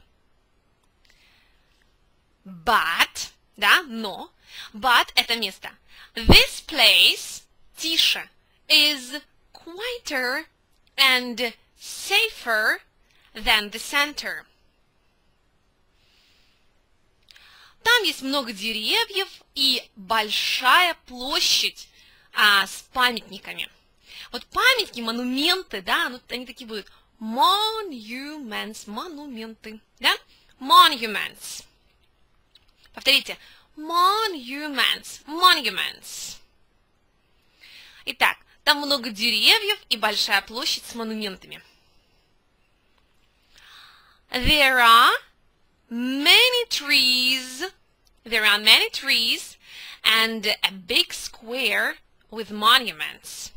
But, да, но, but это место. This place, тише, is quieter and safer than the center. Там есть много деревьев и большая площадь а, с памятниками. Вот памятники, монументы, да, ну, они такие будут monuments, монументы, да? Monuments. Повторите. Monuments, monuments. Итак, там много деревьев и большая площадь с монументами. There are many trees. There are many trees and a big square with monuments.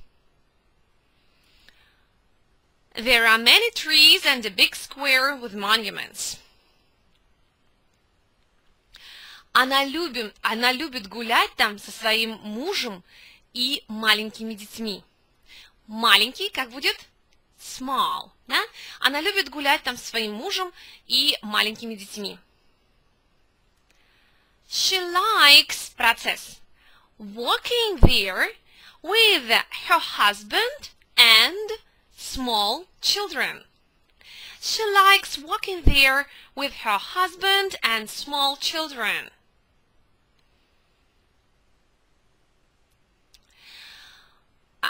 There are many trees and a big square with monuments. Она, любим, она любит гулять там со своим мужем и маленькими детьми. Маленький, как будет? Small. Да? Она любит гулять там со своим мужем и маленькими детьми. She likes процесс. Walking there with her husband and small children. She likes walking there with her husband and small children.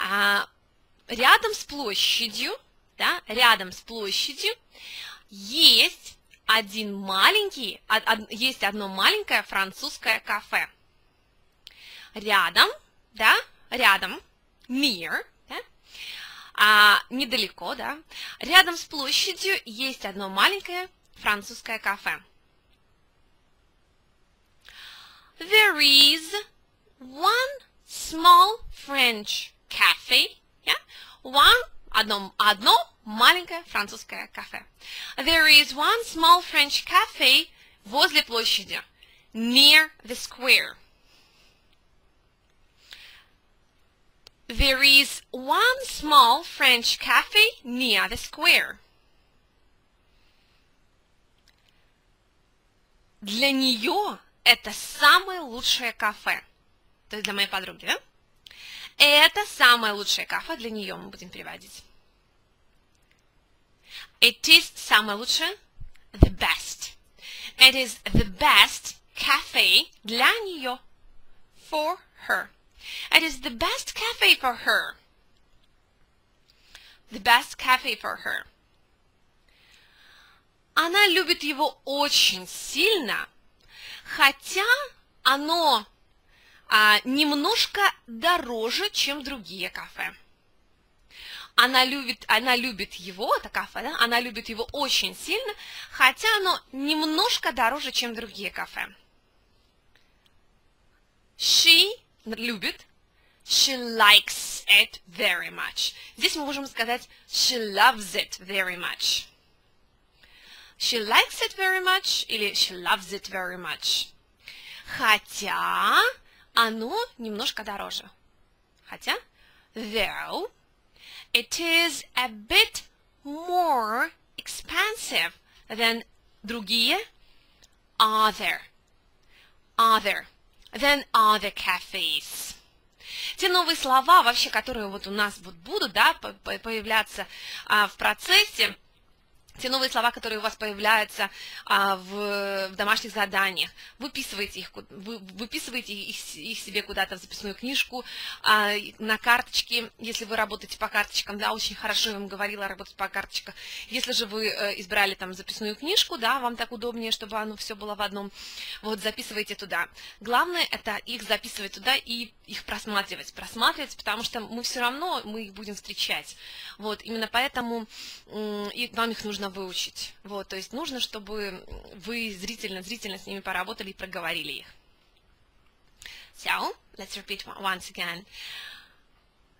А, рядом с площадью да, рядом с площадью есть один маленький, есть одно маленькое французское кафе. Рядом, да, рядом, near, да, а, недалеко, да, рядом с площадью есть одно маленькое французское кафе. There is one small French cafe, yeah, one одно, одно маленькое французское кафе. There is one small French cafe возле площади, near the square. There is one small French cafe near the square. Для нее это самое лучшее кафе. То есть для моей подруги, да? Это самое лучшее кафе для нее мы будем переводить. It is самое лучшее, the best. It is the best cafe для нее, for her. It is the best cafe for her. The best cafe for her. Она любит его очень сильно, хотя оно а, немножко дороже, чем другие кафе. Она любит, она любит его, это кафе, да? Она любит его очень сильно, хотя оно немножко дороже, чем другие кафе. She любит, she likes it very much. Здесь мы можем сказать she loves it very much. She likes it very much или she loves it very much. Хотя оно немножко дороже. Хотя, though, it is a bit more expensive than другие other, other, than other cafes. Те новые слова, вообще, которые вот у нас вот будут, да, появляться а, в процессе, те новые слова, которые у вас появляются а, в, в домашних заданиях, выписывайте их, вы, выписывайте их, их себе куда-то в записную книжку, а, на карточке, если вы работаете по карточкам, да, очень хорошо я вам говорила работать по карточкам. Если же вы э, избрали там записную книжку, да, вам так удобнее, чтобы оно все было в одном, вот записывайте туда. Главное это их записывать туда и их просматривать, просматривать, потому что мы все равно, мы их будем встречать. Вот, именно поэтому и вам их нужно выучить. Вот, то есть нужно, чтобы вы зрительно, зрительно с ними поработали и проговорили их. So, let's repeat once again.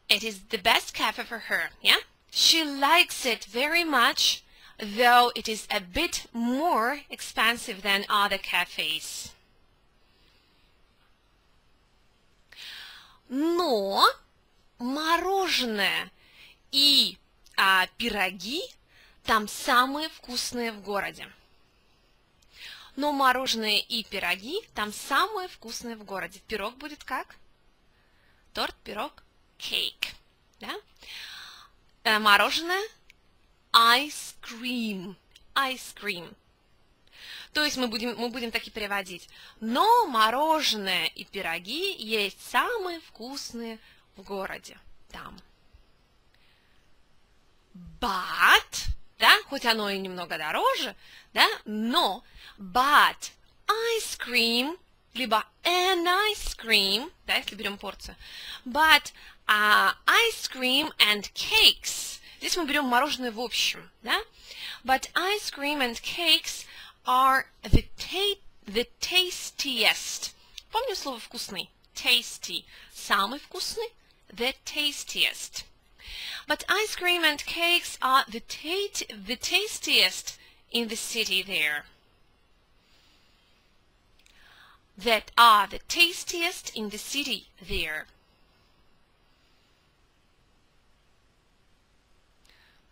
It is the best cafe for her, yeah? She likes it very much, though it is a bit more expensive than other cafes. Но мороженое и а, пироги там самые вкусные в городе. Но мороженое и пироги там самые вкусные в городе. Пирог будет как? Торт, пирог, cake. Да? Э, мороженое ice cream. Ice cream. То есть мы будем, мы будем таки переводить. Но мороженое и пироги есть самые вкусные в городе. Там. But, да, хоть оно и немного дороже, да, но but ice cream, либо an ice cream, да, если берем порцию, but uh, ice cream and cakes, здесь мы берем мороженое в общем, да, but ice cream and cakes are the, ta the tastiest. Помню слово вкусный? Tasty. Самый вкусный? The tastiest. But ice cream and cakes are the, the tastiest in the city there. That are the tastiest in the city there.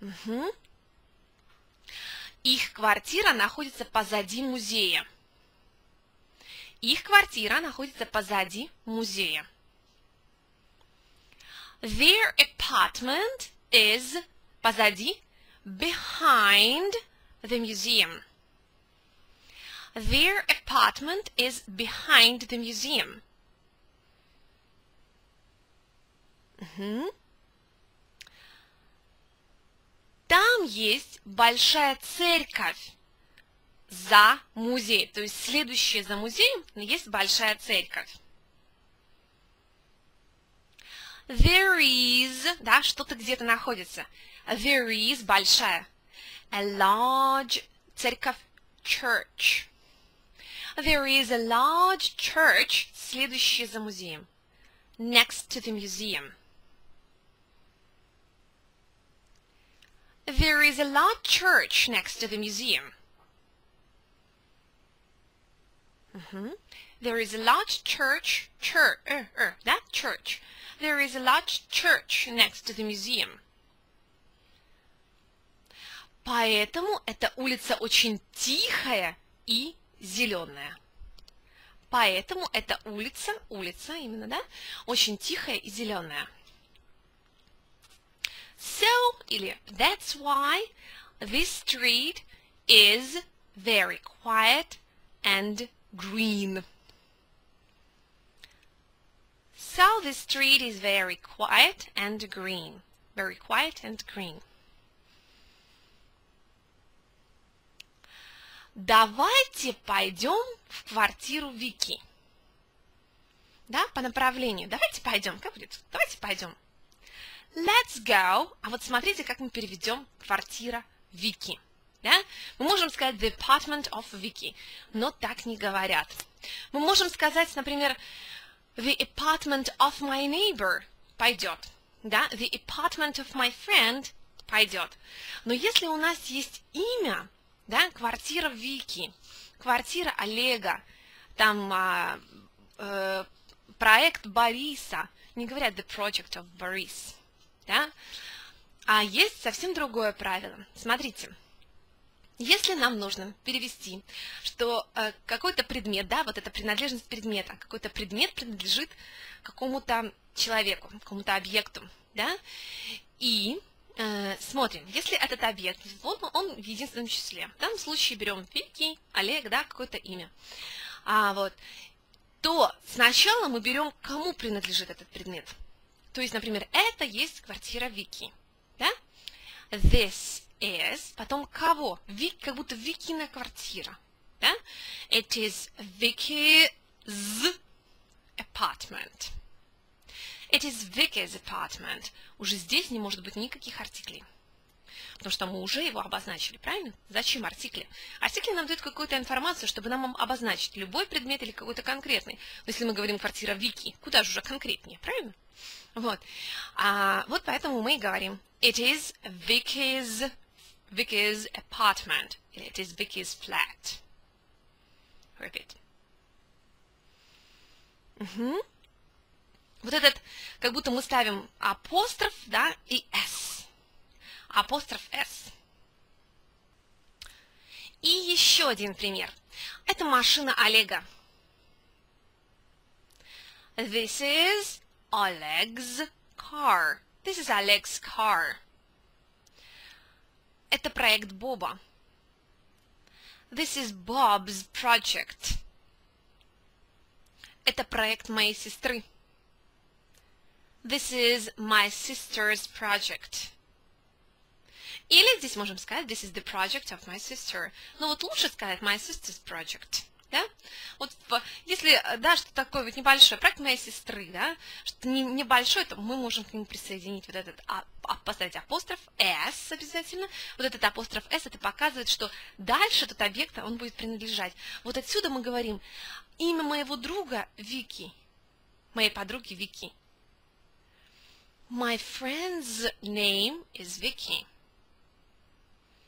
Угу. Их квартира находится позади музея. Их квартира находится позади музея. Their apartment is позади, behind the museum. Their apartment is behind the museum. Угу. Там есть большая церковь за музей. То есть следующее за музеем есть большая церковь. There is, да, что-то где-то находится. There is большая. A large церковь church. There is a large church, следующее за музеем. Next to the museum. There is a large church next to the museum. Mm -hmm. There is a large church, church, er, er, that church there is a large church next to the museum. Поэтому эта улица очень тихая и зеленая. Поэтому эта улица, улица именно, да, очень тихая и зеленая. So, или that's why this street is very quiet and green. So the street is very quiet and green. Very quiet and green. Давайте пойдем в квартиру Вики. да, по направлению. Давайте пойдем. Как будет? Давайте пойдем. Let's go. А вот смотрите, как мы переведем квартира Вики. Да? Мы можем сказать the apartment of Vicky, но так не говорят. Мы можем сказать, например, the apartment of my neighbor пойдет. Да? The apartment of my friend пойдет. Но если у нас есть имя, да, квартира Вики, квартира Олега, там а, э, проект Бориса, не говорят the project of Boris, да? А есть совсем другое правило. Смотрите, если нам нужно перевести, что э, какой-то предмет, да, вот это принадлежность предмета, какой-то предмет принадлежит какому-то человеку, какому-то объекту, да, и э, смотрим, если этот объект, вот он в единственном числе, в данном случае берем Вики, Олег, да, какое-то имя, а, вот, то сначала мы берем, кому принадлежит этот предмет. То есть, например, это есть квартира Вики. Да? This is, потом кого? Вик, как будто Викина квартира. Да? It is Vicky's apartment. It is Vicky's apartment. Уже здесь не может быть никаких артиклей. Потому что мы уже его обозначили, правильно? Зачем артикли? Артикли нам дают какую-то информацию, чтобы нам обозначить любой предмет или какой-то конкретный. Но если мы говорим квартира Вики, куда же уже конкретнее, правильно? Вот. А, вот поэтому мы и говорим It is Vicky's, Vicky's apartment. It is Vicky's flat. Repeat. Угу. Вот этот, как будто мы ставим апостроф, да, и S. Апостроф S. И еще один пример. Это машина Олега. This is Oleg's car. This is Oleg's car. Это проект Боба. This is Bob's project. Это проект моей сестры. This is my sister's project. Или здесь можем сказать This is the project of my sister. Но вот лучше сказать My sister's project. Да? Вот если, да, что такое вот небольшой проект моей сестры, да, что не, небольшой, то мы можем к нему присоединить вот этот, а, а, поставить апостроф S обязательно. Вот этот апостроф S, это показывает, что дальше этот объект, он будет принадлежать. Вот отсюда мы говорим, имя моего друга Вики, моей подруги Вики. My friend's name is Vicky.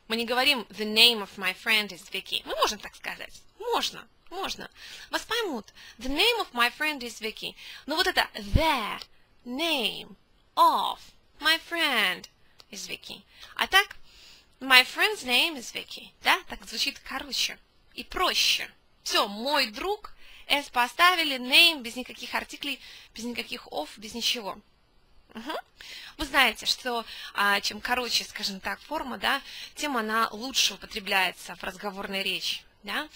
Мы не говорим the name of my friend is Vicky. Мы можем так сказать. Можно. Можно. Вас поймут. The name of my friend is Vicky. Но вот это the name of my friend is Vicky. А так, my friend's name is Vicky. Да? Так звучит короче и проще. Все, мой друг, S поставили, name, без никаких артиклей, без никаких of, без ничего. Угу. Вы знаете, что а, чем короче, скажем так, форма, да, тем она лучше употребляется в разговорной речи да,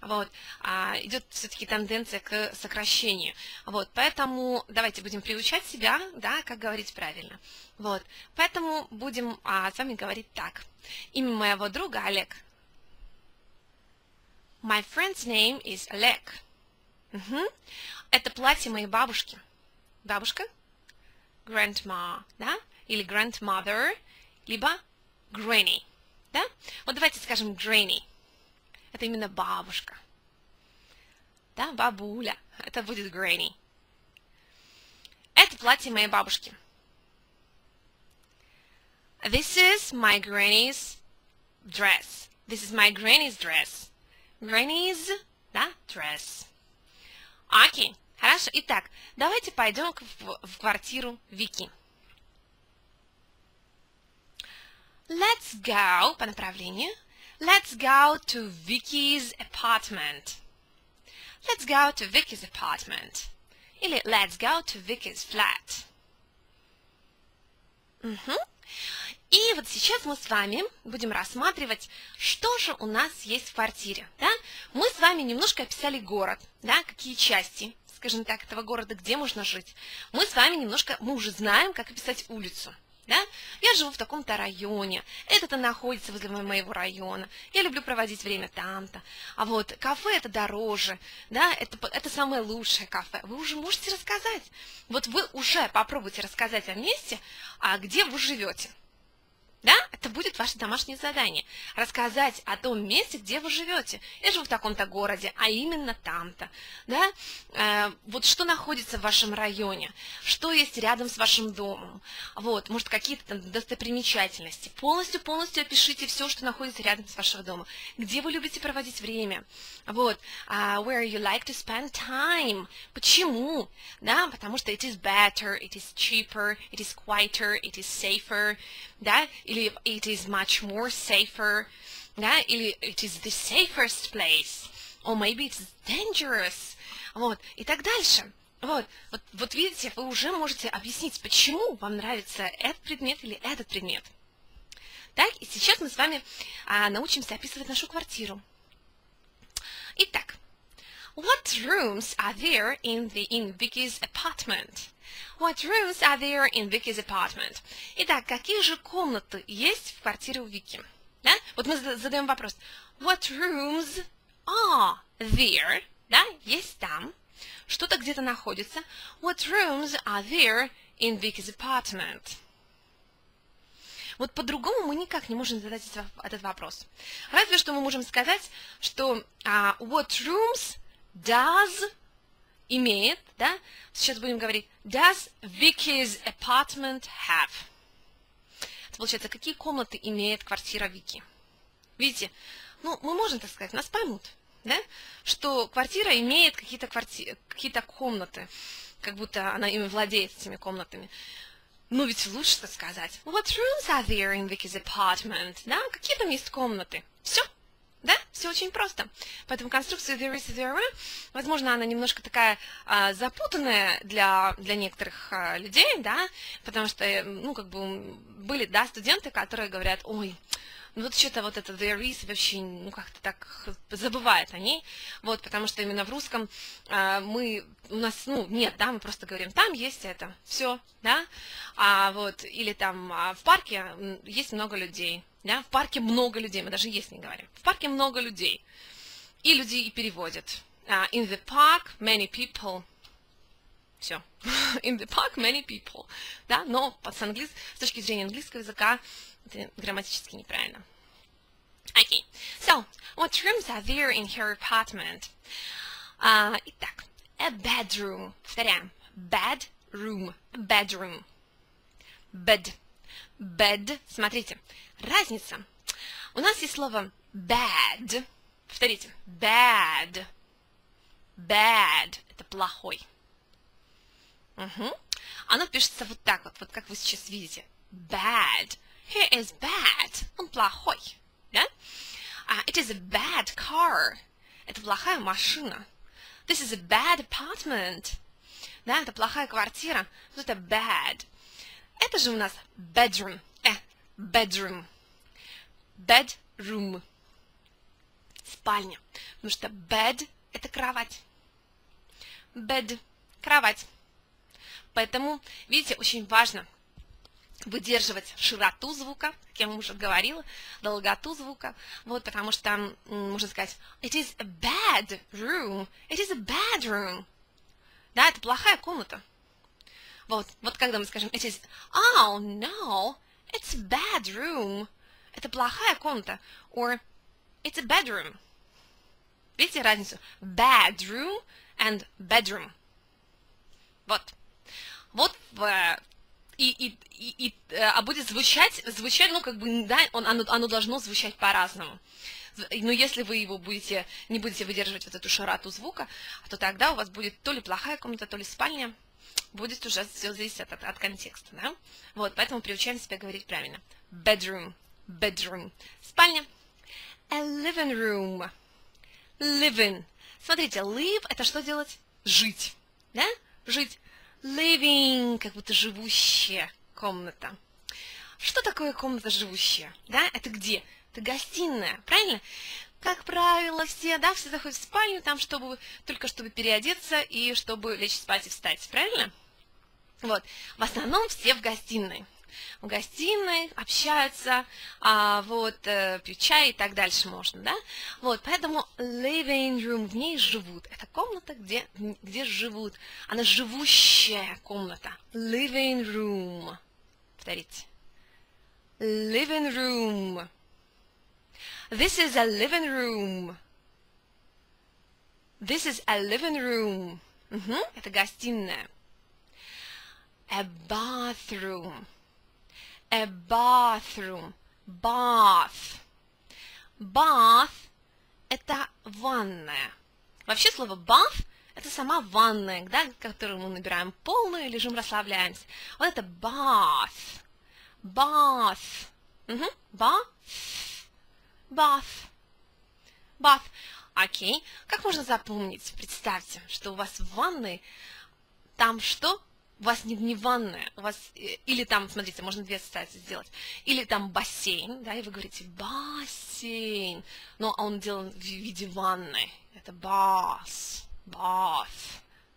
вот, а, идет все-таки тенденция к сокращению, вот, поэтому давайте будем приучать себя, да, как говорить правильно, вот, поэтому будем а, с вами говорить так, имя моего друга Олег, my friend's name is Олег, угу. это платье моей бабушки, бабушка, grandma, да, или grandmother, либо granny, да, вот давайте скажем granny, это именно бабушка. Да, бабуля. Это будет granny. Это платье моей бабушки. This is my granny's dress. This is my granny's dress. Granny's, да, dress. Окей, хорошо. Итак, давайте пойдем в, в квартиру Вики. Let's go по направлению Let's go to Vicky's apartment. Let's go to Vicky's apartment. Или let's go to Vicky's flat. Угу. И вот сейчас мы с вами будем рассматривать, что же у нас есть в квартире. Да? Мы с вами немножко описали город, да, какие части, скажем так, этого города, где можно жить. Мы с вами немножко, мы уже знаем, как описать улицу. Да? Я живу в таком-то районе, это-то находится возле моего района, я люблю проводить время там-то, а вот кафе это дороже, да, это, это самое лучшее кафе. Вы уже можете рассказать, вот вы уже попробуйте рассказать о месте, а где вы живете. Да, это будет ваше домашнее задание. Рассказать о том месте, где вы живете. Я живу в таком-то городе, а именно там-то. Да? Э, вот что находится в вашем районе, что есть рядом с вашим домом. Вот, может, какие-то достопримечательности. Полностью-полностью опишите все, что находится рядом с вашего дома. Где вы любите проводить время. Вот, uh, where you like to spend time. Почему? Да, потому что it is better, it is cheaper, it is quieter, it is safer. Да, или it is much more safer, да, или it is the safest place, or maybe it's dangerous, вот, и так дальше. Вот, вот, вот видите, вы уже можете объяснить, почему вам нравится этот предмет или этот предмет. Так, и сейчас мы с вами а, научимся описывать нашу квартиру. Итак, what rooms are there in the in Vicky's apartment? What rooms are there in Vicky's apartment? Итак, какие же комнаты есть в квартире у Вики? Да? Вот мы задаем вопрос. What rooms are there? Да, есть там. Что-то где-то находится. What rooms are there in Vicky's apartment? Вот по-другому мы никак не можем задать этот вопрос. Разве что мы можем сказать, что uh, what rooms does имеет, да? Сейчас будем говорить Does Vicky's apartment have? Это получается, какие комнаты имеет квартира Вики? Видите, ну, мы можем так сказать, нас поймут, да? Что квартира имеет какие-то кварти... какие комнаты, как будто она ими владеет этими комнатами. Ну, ведь лучше сказать. What rooms are there in Vicky's apartment? Да, какие там есть комнаты? Все, да? Все очень просто. Поэтому конструкция there is, there are, возможно, она немножко такая а, запутанная для, для некоторых а, людей, да, потому что, ну, как бы, были, да, студенты, которые говорят, ой, ну вот что-то вот это there is вообще, ну, как-то так забывает о ней, вот, потому что именно в русском а, мы, у нас, ну, нет, да, мы просто говорим, там есть это, все, да, а вот, или там а, в парке есть много людей, да? В парке много людей, мы даже есть не говорим. В парке много людей. И люди и переводят. Uh, in the park, many people. Все. in the park, many people. Да, но с, английс... с точки зрения английского языка грамматически неправильно. Okay. So, what rooms are there in her apartment? Uh, итак, a bedroom. Повторяем. Bedroom. Bedroom. Bed. Bed. Смотрите. Разница. У нас есть слово bad. Повторите. Bad. Bad. Это плохой. Угу. Оно пишется вот так вот, вот как вы сейчас видите. Bad. He is bad. Он плохой. Да? Uh, it is a bad car. Это плохая машина. This is a bad apartment. Да, это плохая квартира. Это bad. Это же у нас bedroom bedroom. Bedroom. Спальня. Потому что bed – это кровать. Bed – кровать. Поэтому, видите, очень важно выдерживать широту звука, как я уже говорила, долготу звука, вот, потому что там можно сказать it is a bad room, it is a bad room. Да, это плохая комната. Вот, вот когда мы скажем it is, oh no, It's a bad room. Это плохая комната. Or it's a bedroom. Видите разницу? Bad room and bedroom. Вот. Вот и, и, и, и, а будет звучать, звучать, ну, как бы, да, он, оно, оно должно звучать по-разному. Но если вы его будете, не будете выдерживать вот эту широту звука, то тогда у вас будет то ли плохая комната, то ли спальня, будет уже все зависеть от, от контекста, да? Вот, поэтому приучаем себя говорить правильно. Bedroom, bedroom. Спальня. A living room. Living. Смотрите, live – это что делать? Жить, да? Жить. Living, как будто живущая комната. Что такое комната живущая? Да, это где? Это гостиная, правильно? Как правило, все, да, все заходят в спальню, там, чтобы, только чтобы переодеться и чтобы лечь спать и встать, правильно? Вот. В основном все в гостиной. В гостиной общаются, а, вот, э, пьют чай и так дальше можно, да? Вот, поэтому living room, в ней живут. Это комната, где, где живут. Она живущая комната. Living room. Повторите. Living room. This is a living room. This is a living room. Угу, это гостиная. A bathroom. A bathroom. Bath. Bath – это ванная. Вообще слово bath – это сама ванная, да, которую мы набираем полную лежим, расслабляемся. Вот это bath. Bath. Угу. Bath. Bath. Bath. Окей. Как можно запомнить? Представьте, что у вас в ванной там что? У вас не, не ванная, у вас, э, или там, смотрите, можно две ассоциации сделать, или там бассейн, да, и вы говорите бассейн, но он делан в виде ванны, это бас, бас,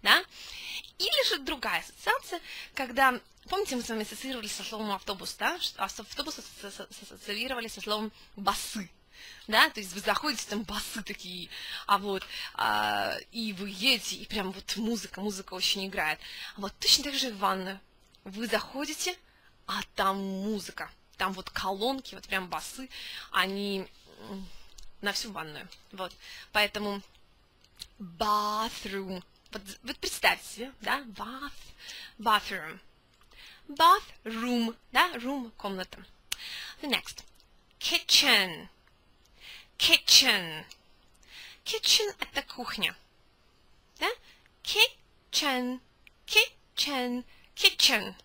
да, или же другая ассоциация, когда, помните, мы с вами ассоциировали со словом автобус, да, автобус ассоциировали со словом басы, да, то есть вы заходите, там басы такие, а вот, а, и вы едете, и прям вот музыка, музыка очень играет. А вот точно так же в ванную. Вы заходите, а там музыка, там вот колонки, вот прям басы, они на всю ванную, вот, поэтому bathroom, вот, вот представьте себе, да, bath, bathroom, bathroom, да, room, комната. The next, kitchen, kitchen. Kitchen – это кухня. Да? Kitchen, kitchen, kitchen.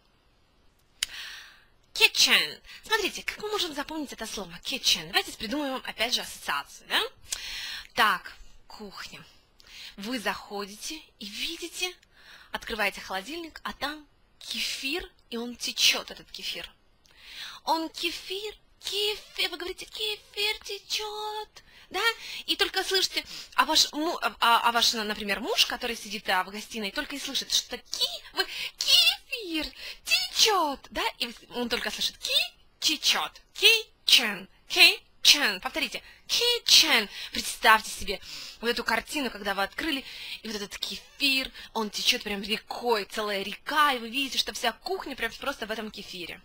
Kitchen. Смотрите, как мы можем запомнить это слово kitchen? Давайте придумаем опять же ассоциацию, да? Так, кухня. Вы заходите и видите, открываете холодильник, а там кефир, и он течет, этот кефир. Он кефир кефир, вы говорите, кефир течет, да, и только слышите, а ваш, а, а ваш, например, муж, который сидит а, в гостиной, только и слышит, что ки, вы, кефир течет, да, и он только слышит ки, течет, kitchen, kitchen, повторите, kitchen, представьте себе вот эту картину, когда вы открыли, и вот этот кефир, он течет прям рекой, целая река, и вы видите, что вся кухня прям просто в этом кефире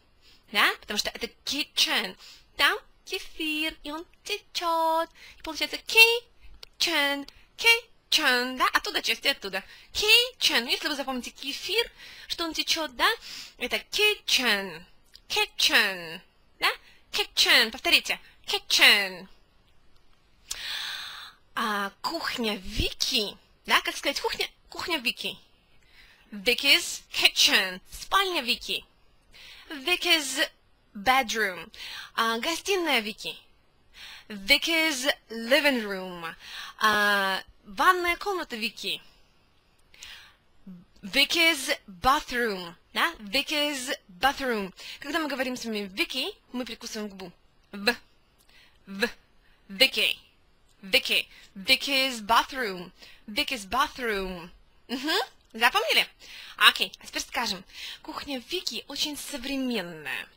да, потому что это kitchen, там кефир, и он течет, и получается kitchen, kitchen, да, оттуда части оттуда, kitchen, если вы запомните кефир, что он течет, да, это kitchen, kitchen, да, kitchen, повторите, kitchen. А, кухня Вики, да, как сказать, кухня, кухня Вики. Vicky's kitchen, спальня Вики. Vicky's bedroom. Uh, гостиная Вики. Vicky's living room. Uh, ванная комната Вики. Vicky's bathroom. Да? Vicky's bathroom. Когда мы говорим с вами Вики, мы прикусываем губу. В. В. Vicky. Vicky. Vicky's bathroom. Vicky's bathroom. Угу. Запомнили? Окей, а теперь скажем. Кухня Вики очень современная.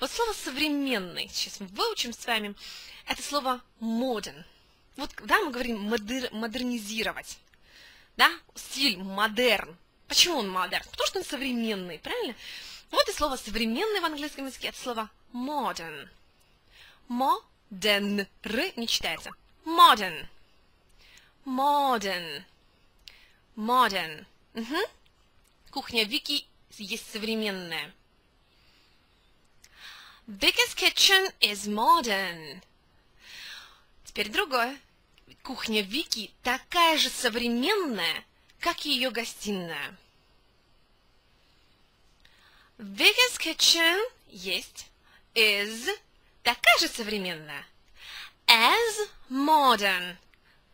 Вот слово «современный» сейчас мы выучим с вами. Это слово «modern». Вот когда мы говорим модер, «модернизировать», да, стиль «модерн». Почему он модерн? Потому что он современный, правильно? Вот и слово «современный» в английском языке – это слово «modern». Modern. Р не читается. Modern. Modern. Modern. Угу. Кухня Вики есть современная. Vicky's kitchen is modern. Теперь другое. Кухня Вики такая же современная, как и ее гостиная. Vicky's kitchen есть is такая же современная. As modern,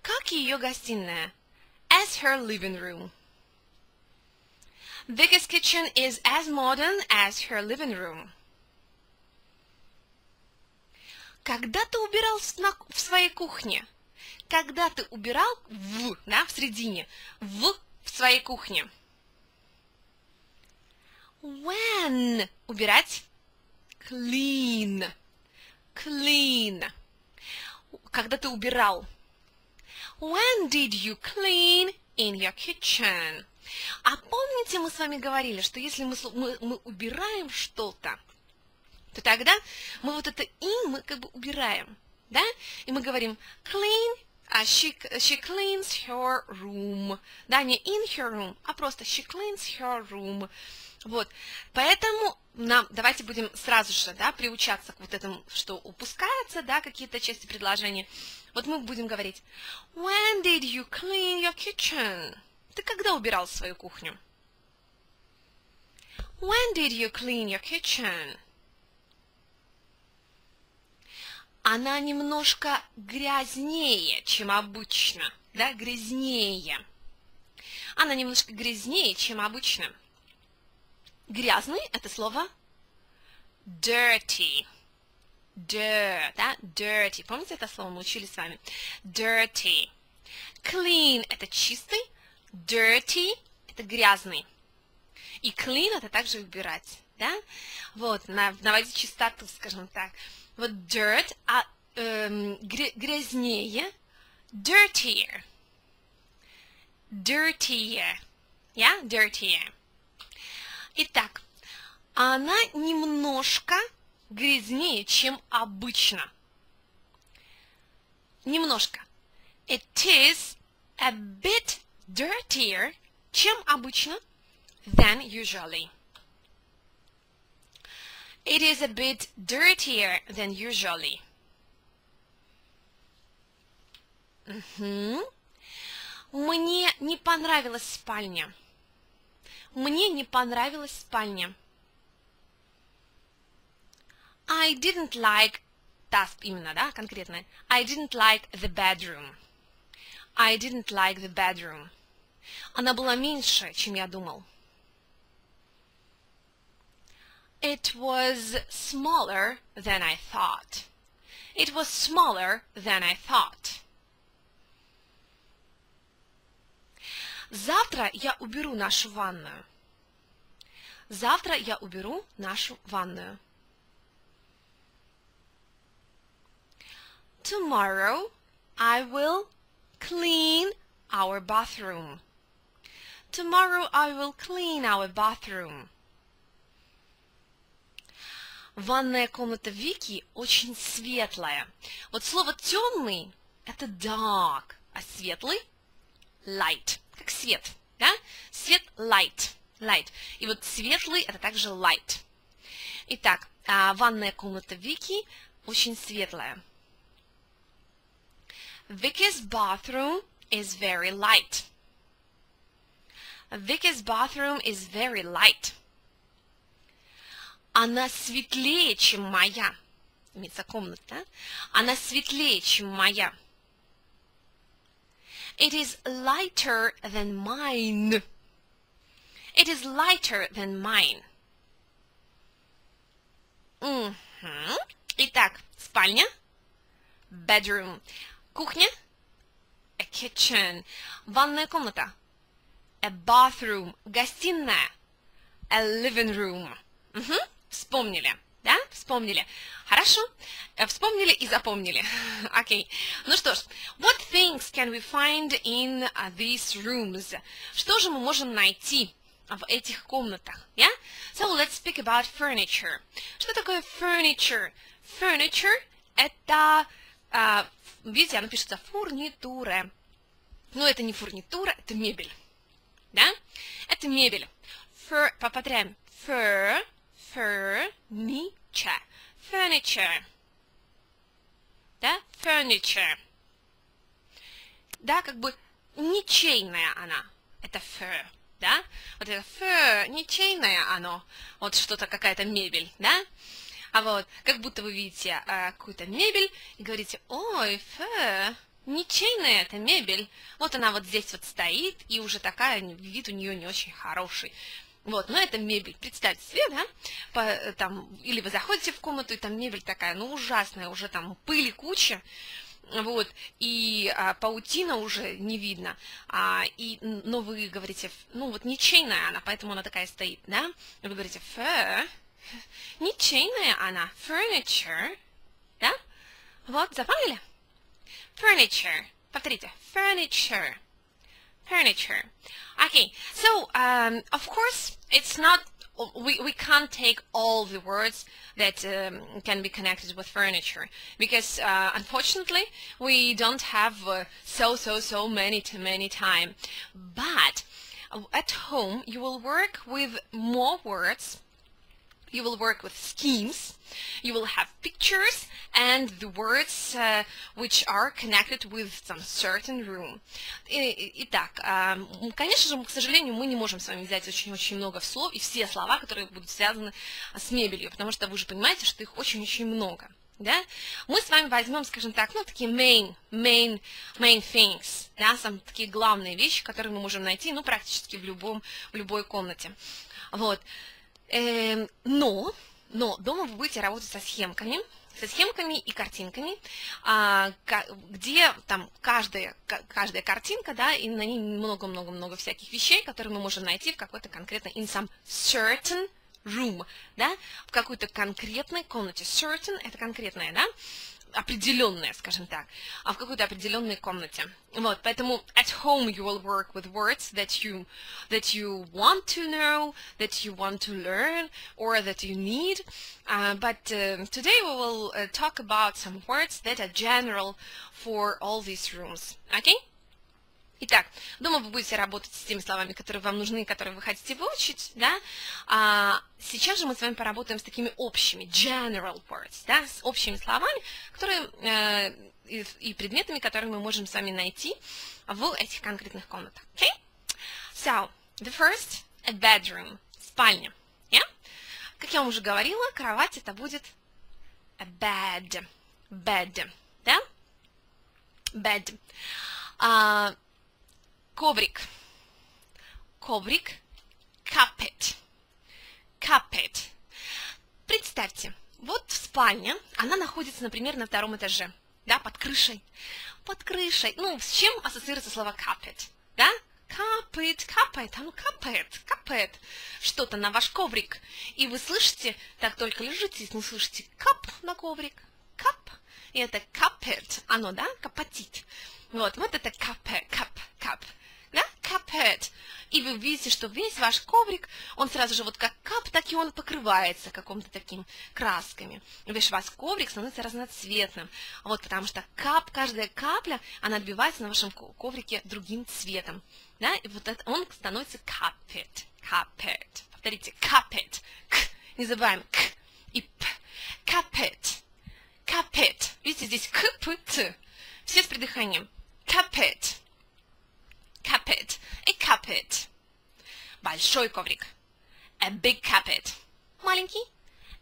как и ее гостиная. As her living room. Vicky's kitchen is as modern as her living room. Когда ты убирал в своей кухне? Когда ты убирал в, да, в середине, в, в своей кухне? When убирать clean, clean. Когда ты убирал. When did you clean in your kitchen? А помните, мы с вами говорили, что если мы, мы, мы убираем что-то, то тогда мы вот это in мы как бы убираем, да? И мы говорим clean, а she, she cleans her room, да, не in her room, а просто she cleans her room. Вот, поэтому нам, давайте будем сразу же, да, приучаться к вот этому, что упускается, да, какие-то части предложения. Вот мы будем говорить, when did you clean your kitchen? Ты когда убирал свою кухню? When did you clean your kitchen? Она немножко грязнее, чем обычно, да, грязнее. Она немножко грязнее, чем обычно. Грязный – это слово dirty. Dirt, да, dirty. Помните это слово мы учили с вами? Dirty. Clean – это чистый, dirty – это грязный. И clean – это также убирать, да? Вот, наводить чистоту, скажем так. Вот dirt, а эм, грязнее – dirtier. Dirtier. Yeah? Dirtier. Итак, она немножко грязнее, чем обычно. Немножко. It is a bit dirtier, чем обычно, than usually. It is a bit dirtier than usually. Угу. Мне не понравилась спальня. Мне не понравилась спальня. I didn't like task именно, да, конкретно. I didn't like the bedroom. I didn't like the bedroom. Она была меньше, чем я думал. It was smaller than I thought. It was smaller than I thought. Завтра я уберу нашу ванную. Завтра я уберу нашу ванную. Tomorrow I will clean our bathroom. Tomorrow I will clean our bathroom. Ванная комната Вики очень светлая. Вот слово темный – это dark, а светлый – light, как свет, да? Свет – light, light. И вот светлый – это также light. Итак, ванная комната Вики очень светлая. Vicky's bathroom is very light. Vicky's bathroom is very light. Она светлее, чем моя. Имеется комната, да? Она светлее, чем моя. It is lighter than mine. It is lighter than mine. Угу. Итак, спальня. Bedroom. Кухня. A kitchen. Ванная комната. A bathroom. Гостиная. A living room. Угу. Вспомнили. Да? Вспомнили. Хорошо. Вспомнили и запомнили. Окей. Okay. Ну что ж. What things can we find in these rooms? Что же мы можем найти в этих комнатах? Yeah? So let's speak about furniture. Что такое furniture? Furniture – это, uh, видите, оно пишется фурнитура. Но это не фурнитура, это мебель. Да? Это мебель. Fur, повторяем. Fur, furniture. Furniture. Да? Furniture. Да, как бы ничейная она. Это fur. Да? Вот это fur, ничейное оно. Вот что-то, какая-то мебель, да? А вот, как будто вы видите а, какую-то мебель и говорите, ой, fur, ничейная это мебель. Вот она вот здесь вот стоит, и уже такая, вид у нее не очень хороший. Вот, но это мебель. Представьте себе, да, по, там, или вы заходите в комнату, и там мебель такая, ну, ужасная, уже там пыли куча, вот, и а, паутина уже не видно, а, и, но вы говорите, ну, вот ничейная она, поэтому она такая стоит, да, вы говорите, фэ, Ничейная она. Furniture. Да? Вот, запомнили? Furniture. Повторите. Furniture. Furniture. Okay, so um, of course it's not we, we can't take all the words that um, can be connected with furniture because uh, unfortunately we don't have uh, so so so many too many time but at home you will work with more words you will work with schemes, you will have pictures and the words uh, which are connected with some certain room. Итак, конечно же, к сожалению, мы не можем с вами взять очень-очень много слов и все слова, которые будут связаны с мебелью, потому что вы же понимаете, что их очень-очень много. Да? Мы с вами возьмем, скажем так, ну, такие main, main, main things, да, самые такие главные вещи, которые мы можем найти, ну, практически в любом, в любой комнате. Вот. Э, но, но дома вы будете работать со схемками, со схемками и картинками, а, где там каждая, каждая картинка, да, и на ней много-много-много всяких вещей, которые мы можем найти в какой-то конкретно in some certain room, да, в какой-то конкретной комнате. Certain – это конкретная, да, определенная, скажем так, а в какой-то определенной комнате. Вот, поэтому at home you will work with words that you that you want to know, that you want to learn, or that you need. Uh, but uh, today we will uh, talk about some words that are general for all these rooms. Okay? Итак, дома вы будете работать с теми словами, которые вам нужны, которые вы хотите выучить, да? А сейчас же мы с вами поработаем с такими общими, general words, да, с общими словами, которые э, и, и предметами, которые мы можем с вами найти в этих конкретных комнатах. Okay? So, the first, a bedroom, спальня. Yeah? Как я вам уже говорила, кровать это будет a bed, bed, да? Bed. Uh, коврик. Коврик. Carpet. Carpet. Представьте, вот спальня, она находится, например, на втором этаже, да, под крышей. Под крышей. Ну, с чем ассоциируется слово carpet, да? капает, капает, оно капает, капает что-то на ваш коврик. И вы слышите, так только лежите, ну слышите кап на коврик, кап. И это капает, оно, да, капотит. Вот, вот это капе, кап, кап да, carpet. И вы видите, что весь ваш коврик, он сразу же вот как кап, так и он покрывается каком-то таким красками. Весь ваш коврик становится разноцветным. Вот потому что кап, каждая капля, она отбивается на вашем коврике другим цветом. Да, и вот это, он становится carpet. Carpet. Повторите, carpet. К. Не забываем к и п. Carpet. Carpet. Видите, здесь к, п, т. Все с придыханием. Carpet carpet, a carpet. Большой коврик. A big carpet. Маленький.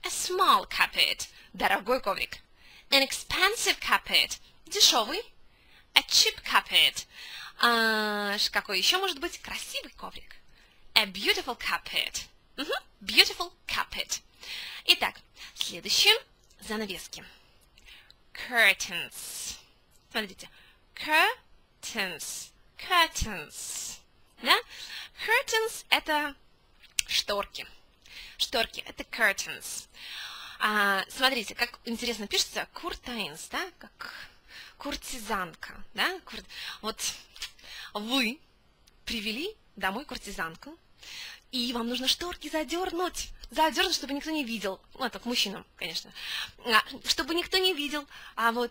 A small carpet. Дорогой коврик. An expensive carpet. Дешевый. A cheap carpet. А, какой еще может быть красивый коврик? A beautiful carpet. Угу. Beautiful carpet. Итак, следующее занавески. Curtains. Смотрите. Curtains curtains. Да? Curtains – это шторки. Шторки – это curtains. А, смотрите, как интересно пишется curtains, да, как куртизанка, да? Вот вы привели домой куртизанку, и вам нужно шторки задернуть, задернуть, чтобы никто не видел, ну, это к мужчинам, конечно, а, чтобы никто не видел, а вот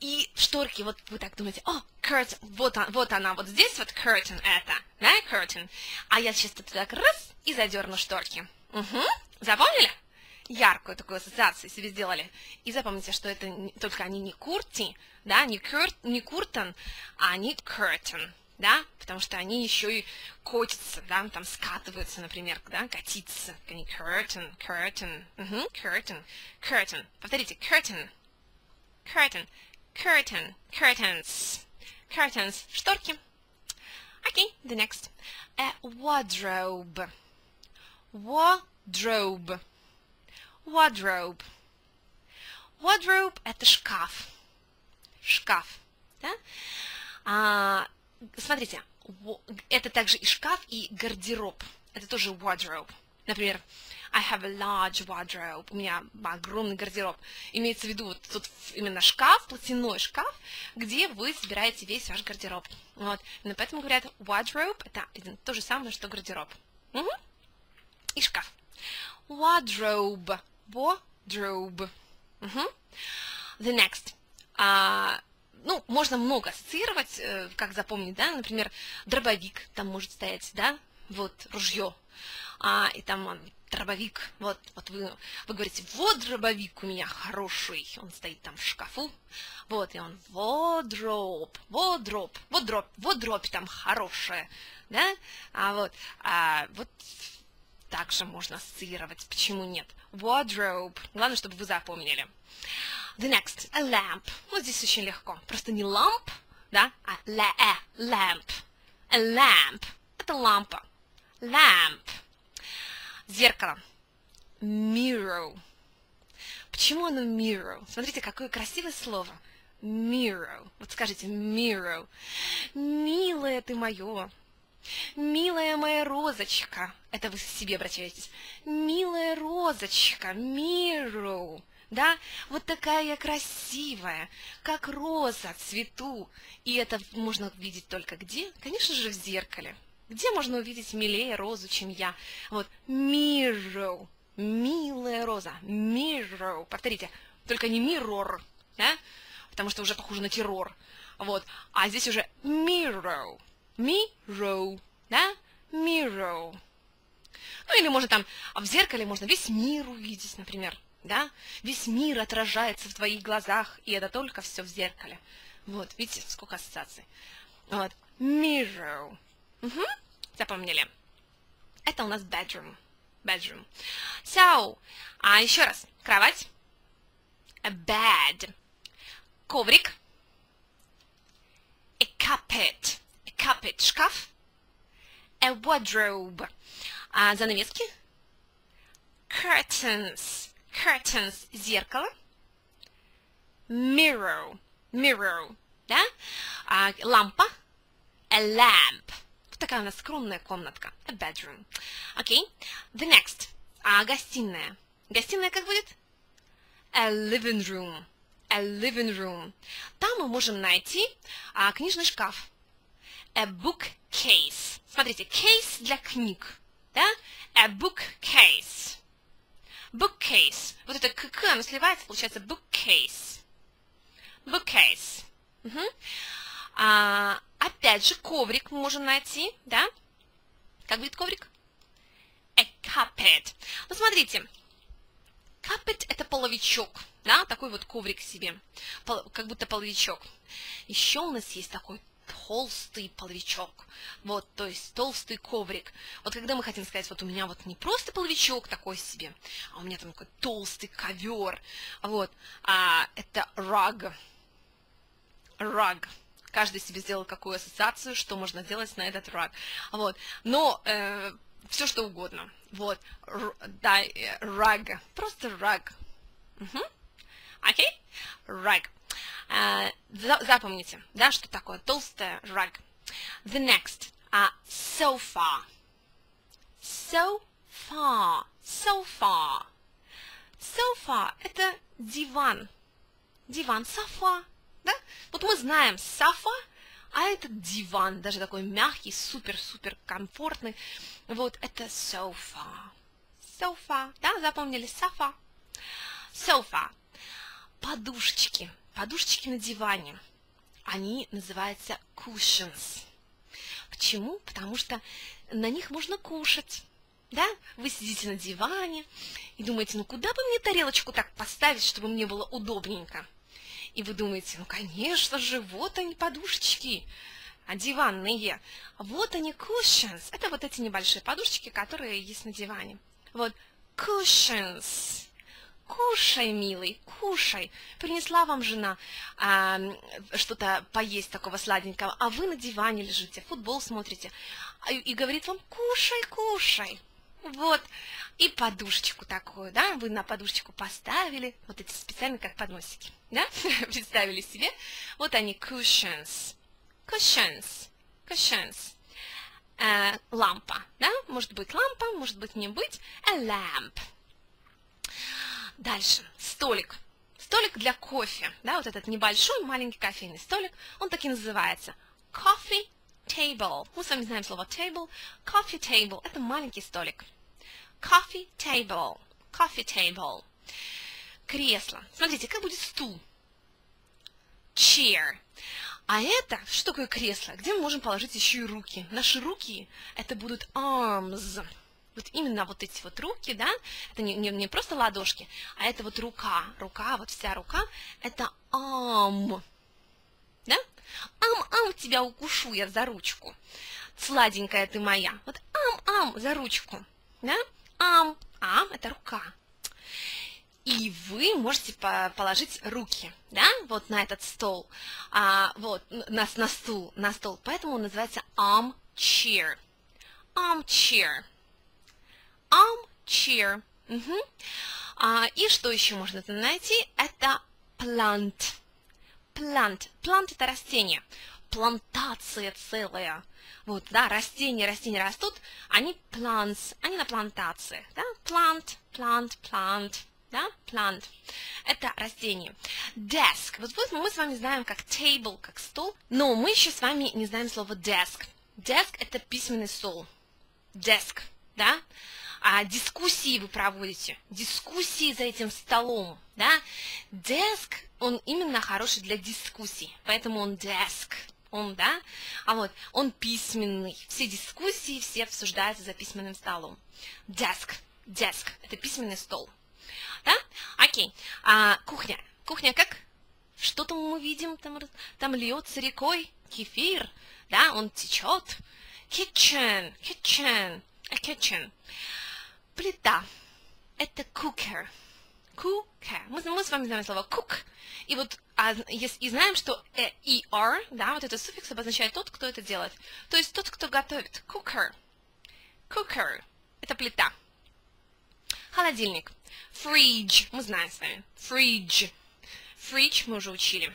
и шторки, вот вы так думаете, о, curtain, вот, он, вот она, вот здесь вот curtain это, да, curtain. А я тут так раз и задерну шторки. Угу, запомнили? Яркую такую ассоциацию себе сделали. И запомните, что это не, только они не курти, да, не, кур, не куртон, а они curtain, да, потому что они еще и котятся, да, там скатываются, например, да, катиться. Они curtain, curtain, угу, curtain, curtain. Повторите, curtain, curtain curtain, curtains, curtains, шторки. Okay, the next. A wardrobe, wardrobe, wardrobe. Wardrobe – это шкаф, шкаф, да? А, смотрите, это также и шкаф, и гардероб. Это тоже wardrobe. Например, I have a large wardrobe. У меня огромный гардероб. Имеется в виду вот тут именно шкаф, платяной шкаф, где вы собираете весь ваш гардероб. Вот. Именно поэтому говорят wardrobe – это то же самое, что гардероб. Угу. И шкаф. Wardrobe. Wardrobe. Угу. The next. Uh, ну, можно много ассоциировать, э, как запомнить, да, например, дробовик там может стоять, да, вот, ружье, а, и там дробовик, вот, вот вы, вы говорите, вот дробовик у меня хороший, он стоит там в шкафу, вот, и он водроп, водроп, водроп, водроп там хорошая, да, а вот, а, вот также можно ассоциировать, почему нет, wardrobe, главное, чтобы вы запомнили. The next, a lamp. Вот здесь очень легко. Просто не lamp, да, а la -a, lamp. A lamp. Это лампа. Lamp. Зеркало. Mirror. Почему оно mirror? Смотрите, какое красивое слово. Mirror. Вот скажите mirror. Милая ты мое. Милая моя розочка. Это вы себе обращаетесь. Милая розочка. Mirror да, вот такая я красивая, как роза, цвету. И это можно видеть только где? Конечно же, в зеркале. Где можно увидеть милее розу, чем я? Вот, mirror, милая роза, mirror. Повторите, только не mirror, да, потому что уже похоже на террор. Вот, а здесь уже mirror, mirror, да, mirror. Ну или можно там, в зеркале можно весь мир увидеть, например да? Весь мир отражается в твоих глазах, и это только все в зеркале. Вот, видите, сколько ассоциаций. Вот, mirror. Угу. Запомнили? Это у нас bedroom. Bedroom. So, а еще раз. Кровать. A bed. Коврик. A carpet. A carpet. Шкаф. A wardrobe. А занавески. Curtains curtains – зеркало, mirror – mirror, да, а, лампа – a lamp. Такая у нас скромная комнатка, a bedroom. Окей, okay. the next а, – гостиная. Гостиная как будет? A living room. A living room. Там мы можем найти а, книжный шкаф. A bookcase. Смотрите, case для книг. Да? A bookcase bookcase. Вот это к, оно сливается, получается bookcase. Bookcase. Угу. А, опять же, коврик мы можем найти, да? Как будет коврик? A carpet. Ну, смотрите, carpet – это половичок, да, такой вот коврик себе, как будто половичок. Еще у нас есть такой толстый половичок. Вот, то есть толстый коврик. Вот когда мы хотим сказать, вот у меня вот не просто половичок такой себе, а у меня там такой толстый ковер. Вот, а, это rug. Rug. Каждый себе сделал какую ассоциацию, что можно сделать на этот rug. Вот, но э, все что угодно. Вот, да, rug. Просто rug. Угу. Окей? Rug. Uh, запомните, да, что такое толстая rug. The next, uh, sofa. Sofa. Sofa. Sofa – это диван. Диван, софа, да? Вот мы знаем софа, а это диван, даже такой мягкий, супер-супер комфортный. Вот это софа. Софа, да, запомнили? Софа. Софа. Подушечки подушечки на диване, они называются cushions. Почему? Потому что на них можно кушать. Да? Вы сидите на диване и думаете, ну куда бы мне тарелочку так поставить, чтобы мне было удобненько? И вы думаете, ну конечно же, вот они подушечки, а диванные. Вот они cushions. Это вот эти небольшие подушечки, которые есть на диване. Вот cushions. Кушай, милый, кушай. Принесла вам жена а, что-то поесть такого сладенького, а вы на диване лежите, футбол смотрите, а, и говорит вам, кушай, кушай. Вот, и подушечку такую, да, вы на подушечку поставили, вот эти специальные как подносики, да, представили себе. Вот они, cushions, cushions, cushions. э, лампа, да? Может быть лампа, может быть не быть. A lamp. Дальше. Столик. Столик для кофе, да, вот этот небольшой маленький кофейный столик, он так и называется. Coffee table. Мы с вами знаем слово table. Coffee table – это маленький столик. Coffee table. Coffee table. Кресло. Смотрите, как будет стул. Chair. А это, что такое кресло? Где мы можем положить еще и руки? Наши руки, это будут arms. Вот именно вот эти вот руки, да, это не, не, не просто ладошки, а это вот рука, рука, вот вся рука, это arm, да? Ам, ам, тебя укушу я за ручку, сладенькая ты моя, вот ам, ам, за ручку, да? Ам, ам, это рука, и вы можете положить руки, да, вот на этот стол, а, вот, на, на стул, на стол. Поэтому он называется armchair. Armchair. Armchair. Угу. А, и что еще можно найти? Это plant. Plant. Plant это растение. Плантация целая. Вот, да, растения, растения растут, они plants, они на плантации, да, plant, plant, plant да, plant, это растение. Desk, вот, вот мы с вами знаем как table, как стол, но мы еще с вами не знаем слово desk. Desk – это письменный стол. Desk, да? А дискуссии вы проводите, дискуссии за этим столом, да? Desk, он именно хороший для дискуссий, поэтому он desk, он, да? А вот, он письменный. Все дискуссии, все обсуждаются за письменным столом. Desk, desk – это письменный стол. Да? Окей. А кухня. Кухня как? Что там мы видим? Там, там льется рекой кефир. Да, он течет. Kitchen. Kitchen. A kitchen. Плита. Это cooker. Cooker. Мы, мы с вами знаем слово cook. И вот а, и знаем, что э, er, да, вот этот суффикс обозначает тот, кто это делает. То есть тот, кто готовит. Cooker. Cooker. Это плита. Холодильник. Fridge. Мы знаем с вами. Fridge. Fridge мы уже учили.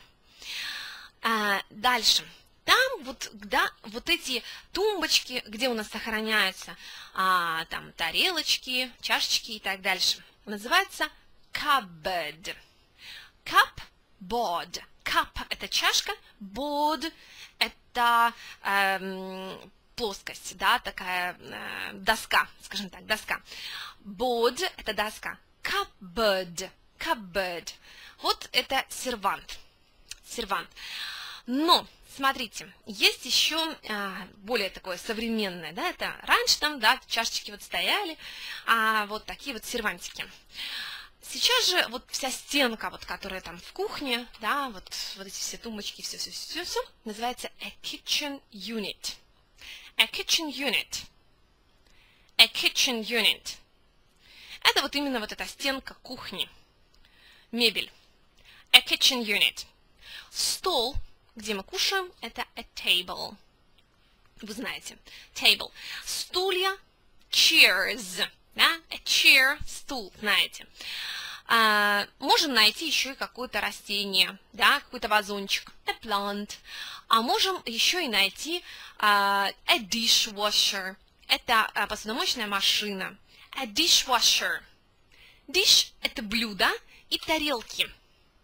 А, дальше. Там вот, да, вот эти тумбочки, где у нас сохраняются а, там тарелочки, чашечки и так дальше, называется cupboard. Cupboard. Cup – это чашка, board – это эм, плоскость, да, такая э, доска, скажем так, доска. Board – это доска. Cupboard. Cupboard. Вот это сервант. Сервант. Но, смотрите, есть еще а, более такое современное, да, это раньше там, да, чашечки вот стояли, а вот такие вот сервантики. Сейчас же вот вся стенка, вот, которая там в кухне, да, вот, вот эти все тумбочки, все-все-все, называется a kitchen unit. A kitchen unit. A kitchen unit. Это вот именно вот эта стенка кухни. Мебель. A kitchen unit. Стол, где мы кушаем, это a table. Вы знаете, table. Стулья, chairs. Да? A chair, стул, знаете. А, можем найти еще и какое-то растение, да, какой-то вазончик, a plant. А можем еще и найти а, a dishwasher. Это а, посудомоечная машина a dishwasher. Dish – это блюдо и тарелки.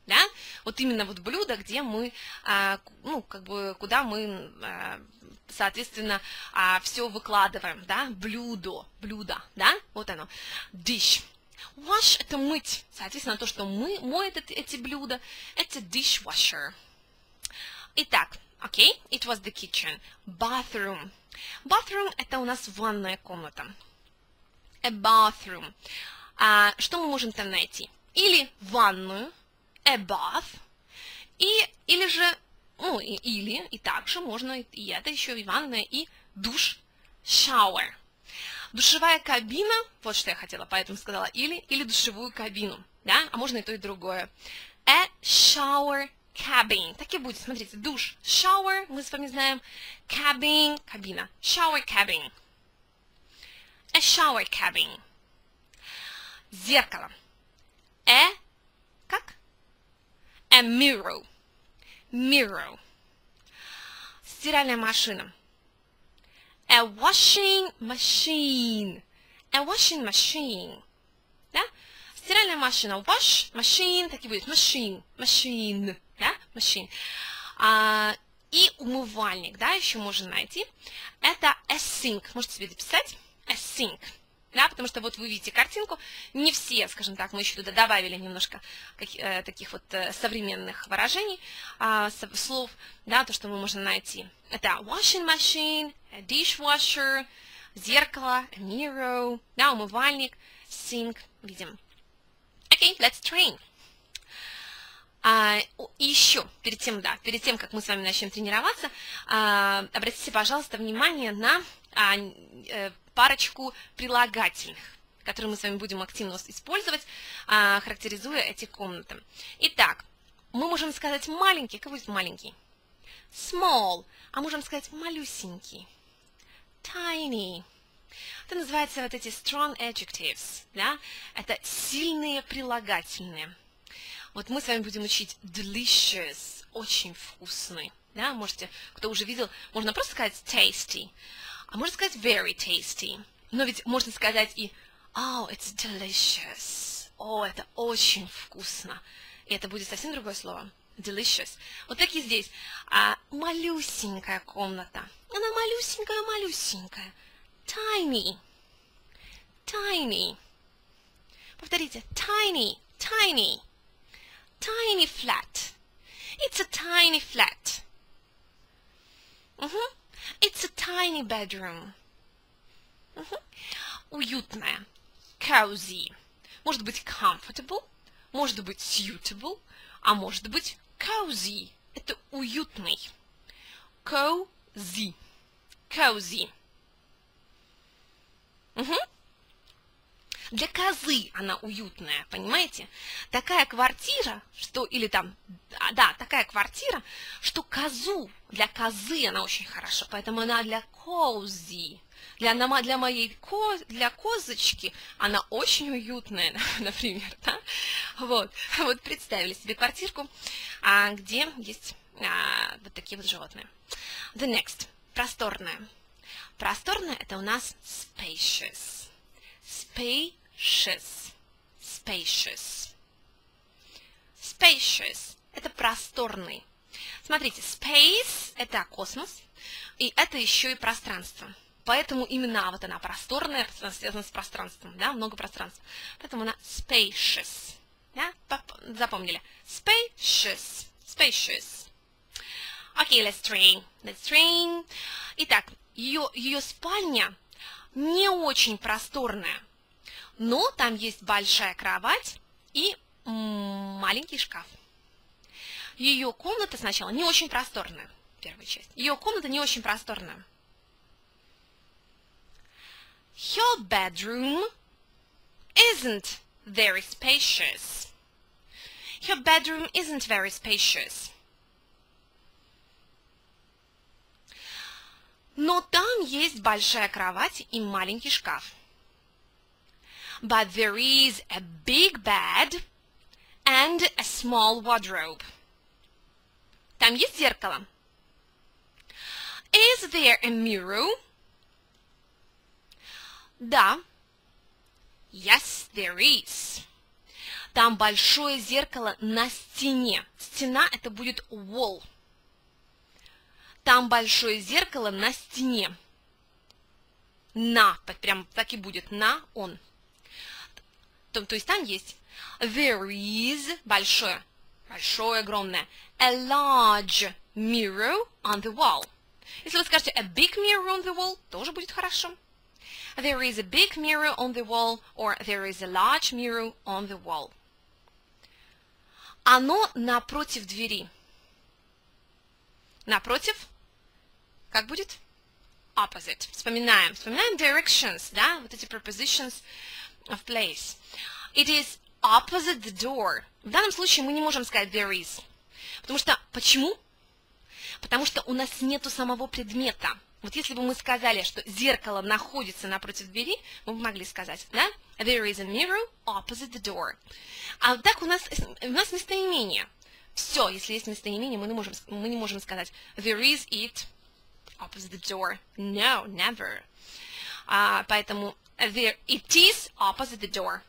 Да? Вот именно вот блюдо, где мы, а, ну, как бы, куда мы, а, соответственно, а, все выкладываем, да, блюдо, блюдо, да, вот оно, dish. Wash – это мыть, соответственно, то, что мы моет эти, эти блюда, это dishwasher. Итак, окей, okay, it was the kitchen. Bathroom. Bathroom – это у нас ванная комната a bathroom. А, что мы можем там найти? Или ванную, a bath, и, или же, ну, и, или, и также можно, и это еще и ванная, и душ, shower. Душевая кабина, вот что я хотела, поэтому сказала или, или душевую кабину, да, а можно и то, и другое. A shower cabin. Так и будет, смотрите, душ, shower, мы с вами знаем, cabin, кабина, shower cabin a shower cabin. Зеркало. A, как? A mirror. Mirror. Стиральная машина. A washing machine. A washing machine. Да? Стиральная машина. Wash, machine, так и будет. Machine, machine. Да? Machine. А, и умывальник, да, еще можно найти. Это a sink. Можете себе дописать. A sink да, потому что вот вы видите картинку, не все, скажем так, мы еще туда добавили немножко э, таких вот э, современных выражений, э, слов, да, то, что мы можем найти. Это washing machine, dishwasher, зеркало, mirror, да, умывальник, sink, видим. Okay, let's train. А, еще, перед тем, да, перед тем, как мы с вами начнем тренироваться, а, обратите, пожалуйста, внимание на а, э, парочку прилагательных, которые мы с вами будем активно использовать, а, характеризуя эти комнаты. Итак, мы можем сказать маленький, какой будет маленький? Small, а можем сказать малюсенький. Tiny. Это называется вот эти strong adjectives, да? Это сильные прилагательные. Вот мы с вами будем учить delicious, очень вкусный. Да, можете, кто уже видел, можно просто сказать tasty, а можно сказать very tasty. Но ведь можно сказать и oh, it's delicious. О, это очень вкусно. И это будет совсем другое слово. Delicious. Вот так и здесь. А, малюсенькая комната. Она малюсенькая-малюсенькая. Tiny. Tiny. Повторите. Tiny. Tiny. Tiny flat. It's a tiny flat. Угу. It's a tiny bedroom. Угу. Уютная. Cozy. Может быть comfortable, может быть suitable, а может быть cozy. Это уютный. Cozy. Cozy. Угу. Для козы она уютная, понимаете? Такая квартира, что, или там, да, такая квартира, что козу, для козы она очень хороша, поэтому она для кози. Для, для моей ко, для козочки она очень уютная, например, да? Вот, вот представили себе квартирку, а, где есть а, вот такие вот животные. The next, просторная. Просторная это у нас spacious. Spacious. Spacious. Spacious. Это просторный. Смотрите, space – это космос, и это еще и пространство. Поэтому именно вот она просторная, связана с пространством, да, много пространства. Поэтому она spacious. Да? Запомнили? Spacious. Spacious. Окей, okay, let's train. Let's train. Итак, ее, ее спальня не очень просторная, но там есть большая кровать и маленький шкаф. Ее комната сначала не очень просторная, первая часть. Ее комната не очень просторная. Her bedroom isn't very spacious. Her bedroom isn't very spacious. Но там есть большая кровать и маленький шкаф. But there is a big bed and a small wardrobe. Там есть зеркало. Is there a mirror? Да. Yes, there is. Там большое зеркало на стене. Стена это будет wall. Там большое зеркало на стене. На, прям так и будет, на, он. То, то есть там есть there is, большое, большое, огромное, a large mirror on the wall. Если вы скажете a big mirror on the wall, тоже будет хорошо. There is a big mirror on the wall or there is a large mirror on the wall. Оно напротив двери. Напротив как будет? Opposite. Вспоминаем. Вспоминаем directions, да? Вот эти prepositions of place. It is opposite the door. В данном случае мы не можем сказать there is. Потому что, почему? Потому что у нас нету самого предмета. Вот если бы мы сказали, что зеркало находится напротив двери, мы бы могли сказать, да? There is a mirror opposite the door. А так у нас, у нас местоимение. Все, если есть местоимение, мы не можем, мы не можем сказать there is it opposite the door. No, never. А, поэтому there, it is opposite the door.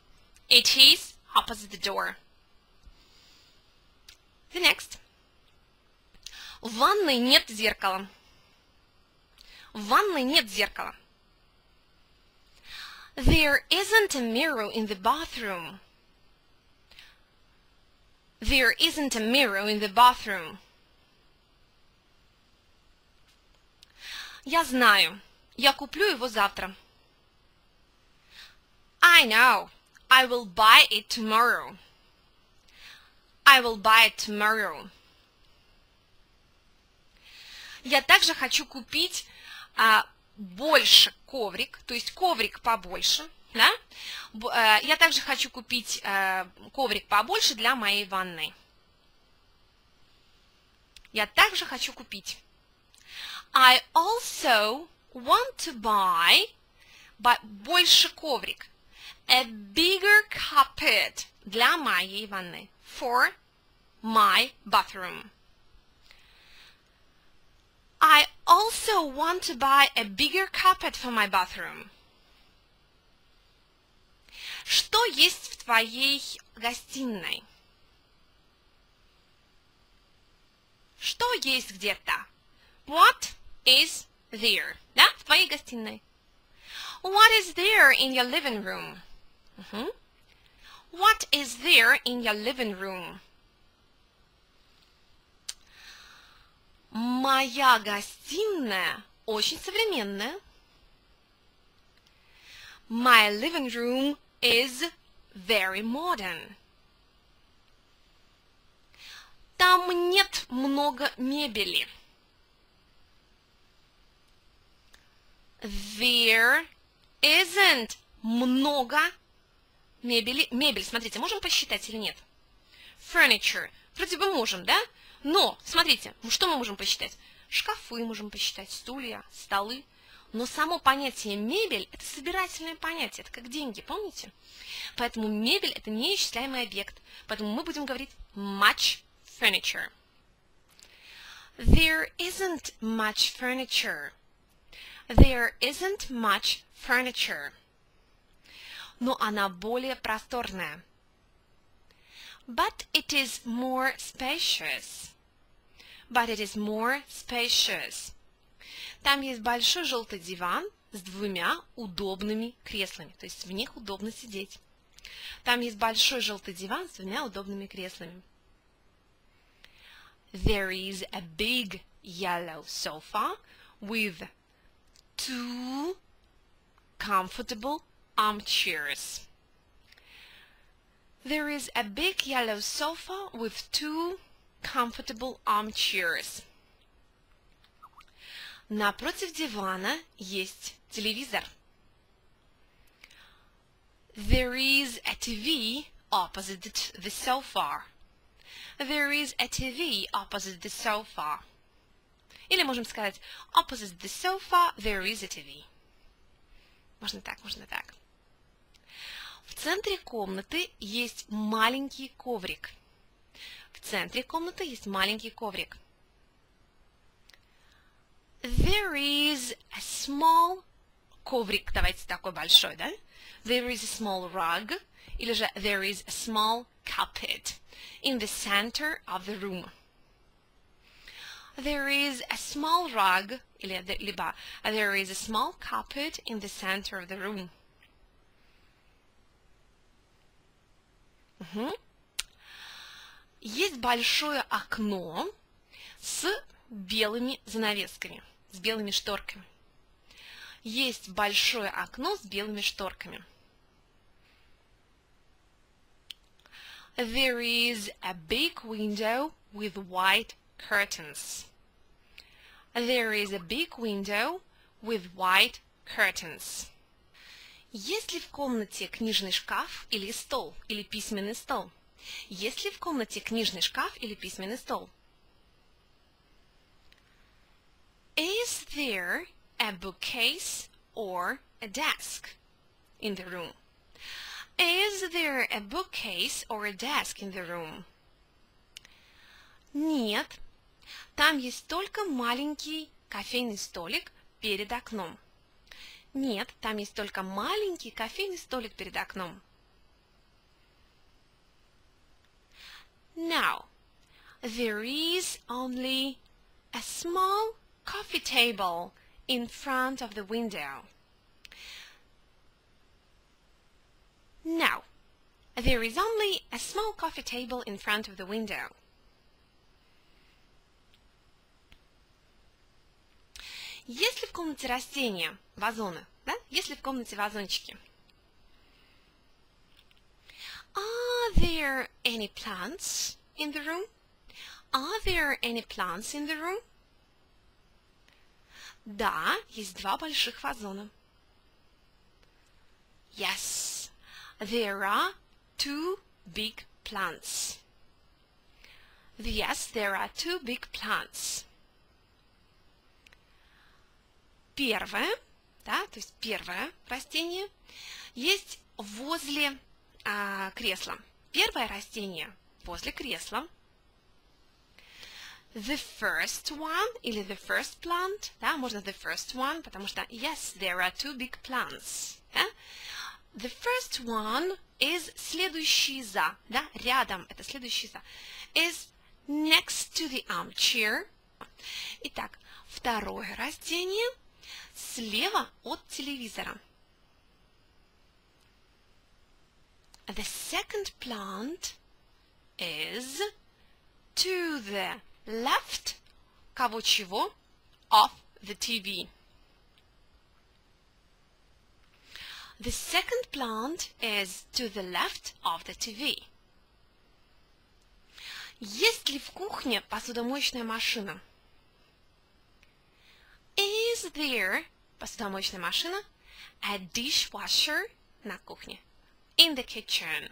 It is opposite the door. The next. В ванной нет зеркала. В ванной нет зеркала. There isn't a mirror in the bathroom. There isn't a mirror in the bathroom. Я знаю. Я куплю его завтра. I know. I will buy it tomorrow. I will buy it tomorrow. Я также хочу купить а, больше коврик, то есть коврик побольше, да? Э, я также хочу купить э, коврик побольше для моей ванной. Я также хочу купить. I also want to buy больше коврик. A bigger carpet для моей ванны. For my bathroom. I also want to buy a bigger carpet for my bathroom. Что есть в твоей гостиной? Что есть где-то? What is there? Да, в твоей гостиной. What is there in your living room? Uh -huh. What is there in your living room? Моя гостиная очень современная. My living room is very modern. Там нет много мебели. There isn't много мебели. Мебель, смотрите, можем посчитать или нет? Furniture. Вроде бы можем, да? Но, смотрите, что мы можем посчитать? Шкафы можем посчитать, стулья, столы. Но само понятие мебель – это собирательное понятие, это как деньги, помните? Поэтому мебель – это неисчисляемый объект. Поэтому мы будем говорить much furniture. There isn't much furniture. There isn't much furniture. Но она более просторная. But it is more spacious but it is more spacious. Там есть большой желтый диван с двумя удобными креслами, то есть в них удобно сидеть. Там есть большой желтый диван с двумя удобными креслами. There is a big yellow sofa with two comfortable armchairs. There is a big yellow sofa with two comfortable armchairs. Напротив дивана есть телевизор. There is a TV opposite the sofa. There is a TV opposite the sofa. Или можем сказать opposite the sofa there is a TV. Можно так, можно так. В центре комнаты есть маленький коврик – В центре комнаты есть маленький коврик. There is a small коврик, давайте такой большой, да? There is a small rug, или же there is a small carpet in the center of the room. There is a small rug, или либо there is a small carpet in the center of the room. -huh. есть большое окно с белыми занавесками, с белыми шторками. Есть большое окно с белыми шторками. There is a big window with white curtains. There is a big window with white curtains. Есть ли в комнате книжный шкаф или стол, или письменный стол? Есть ли в комнате книжный шкаф или письменный стол? Is there a bookcase or a desk in the room? Is there a bookcase or a desk in the room? Нет, там есть только маленький кофейный столик перед окном. Нет, там есть только маленький кофейный столик перед окном. Now, there is only a small coffee table in front of the window. Now, there is only a small coffee table in front of the window. Если в комнате растения, вазоны, да? Если в комнате вазончики. Are there any plants in the room? Are there any plants in the room? Да, есть два больших вазона. Yes, there are two big plants. Yes, there are two big plants. Первое, да, то есть первое растение есть возле а, кресла. Первое растение возле кресла. The first one или the first plant, да, можно the first one, потому что yes, there are two big plants. Да? The first one is следующий за, да, рядом, это следующий за, is next to the armchair. Итак, второе растение – слева от телевизора. The second plant is to the left кого чего of the TV. The second plant is to the left of the TV. Есть ли в кухне посудомоечная машина? Is there посудомоечная машина? A dishwasher на кухне. In the kitchen.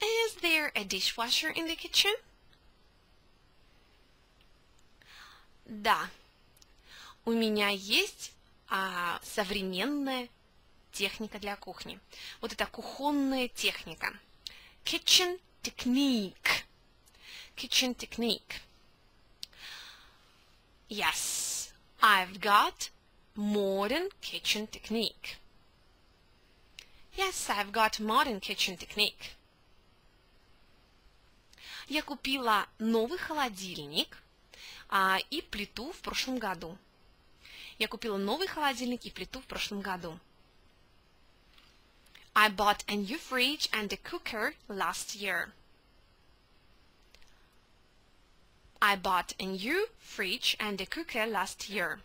Is there a dishwasher in the kitchen? Да. У меня есть а, современная техника для кухни. Вот это кухонная техника. Kitchen technique. Kitchen technique. Yes. I've got modern kitchen technique. Yes, I've got modern kitchen technique. Я купила новый холодильник а, и плиту в прошлом году. Я купила новый холодильник и плиту в прошлом году. I bought a new fridge and a cooker last year. I bought a new fridge and a cooker last year.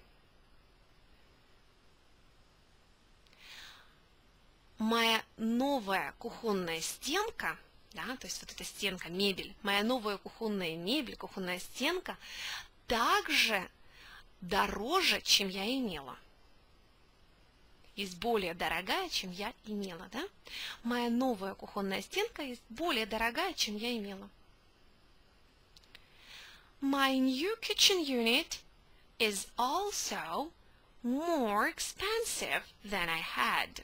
Моя новая кухонная стенка, да, то есть вот эта стенка, мебель, моя новая кухонная мебель, кухонная стенка также дороже, чем я имела. Есть более дорогая, чем я имела, да? Моя новая кухонная стенка есть более дорогая, чем я имела. My new kitchen unit is also more expensive than I had.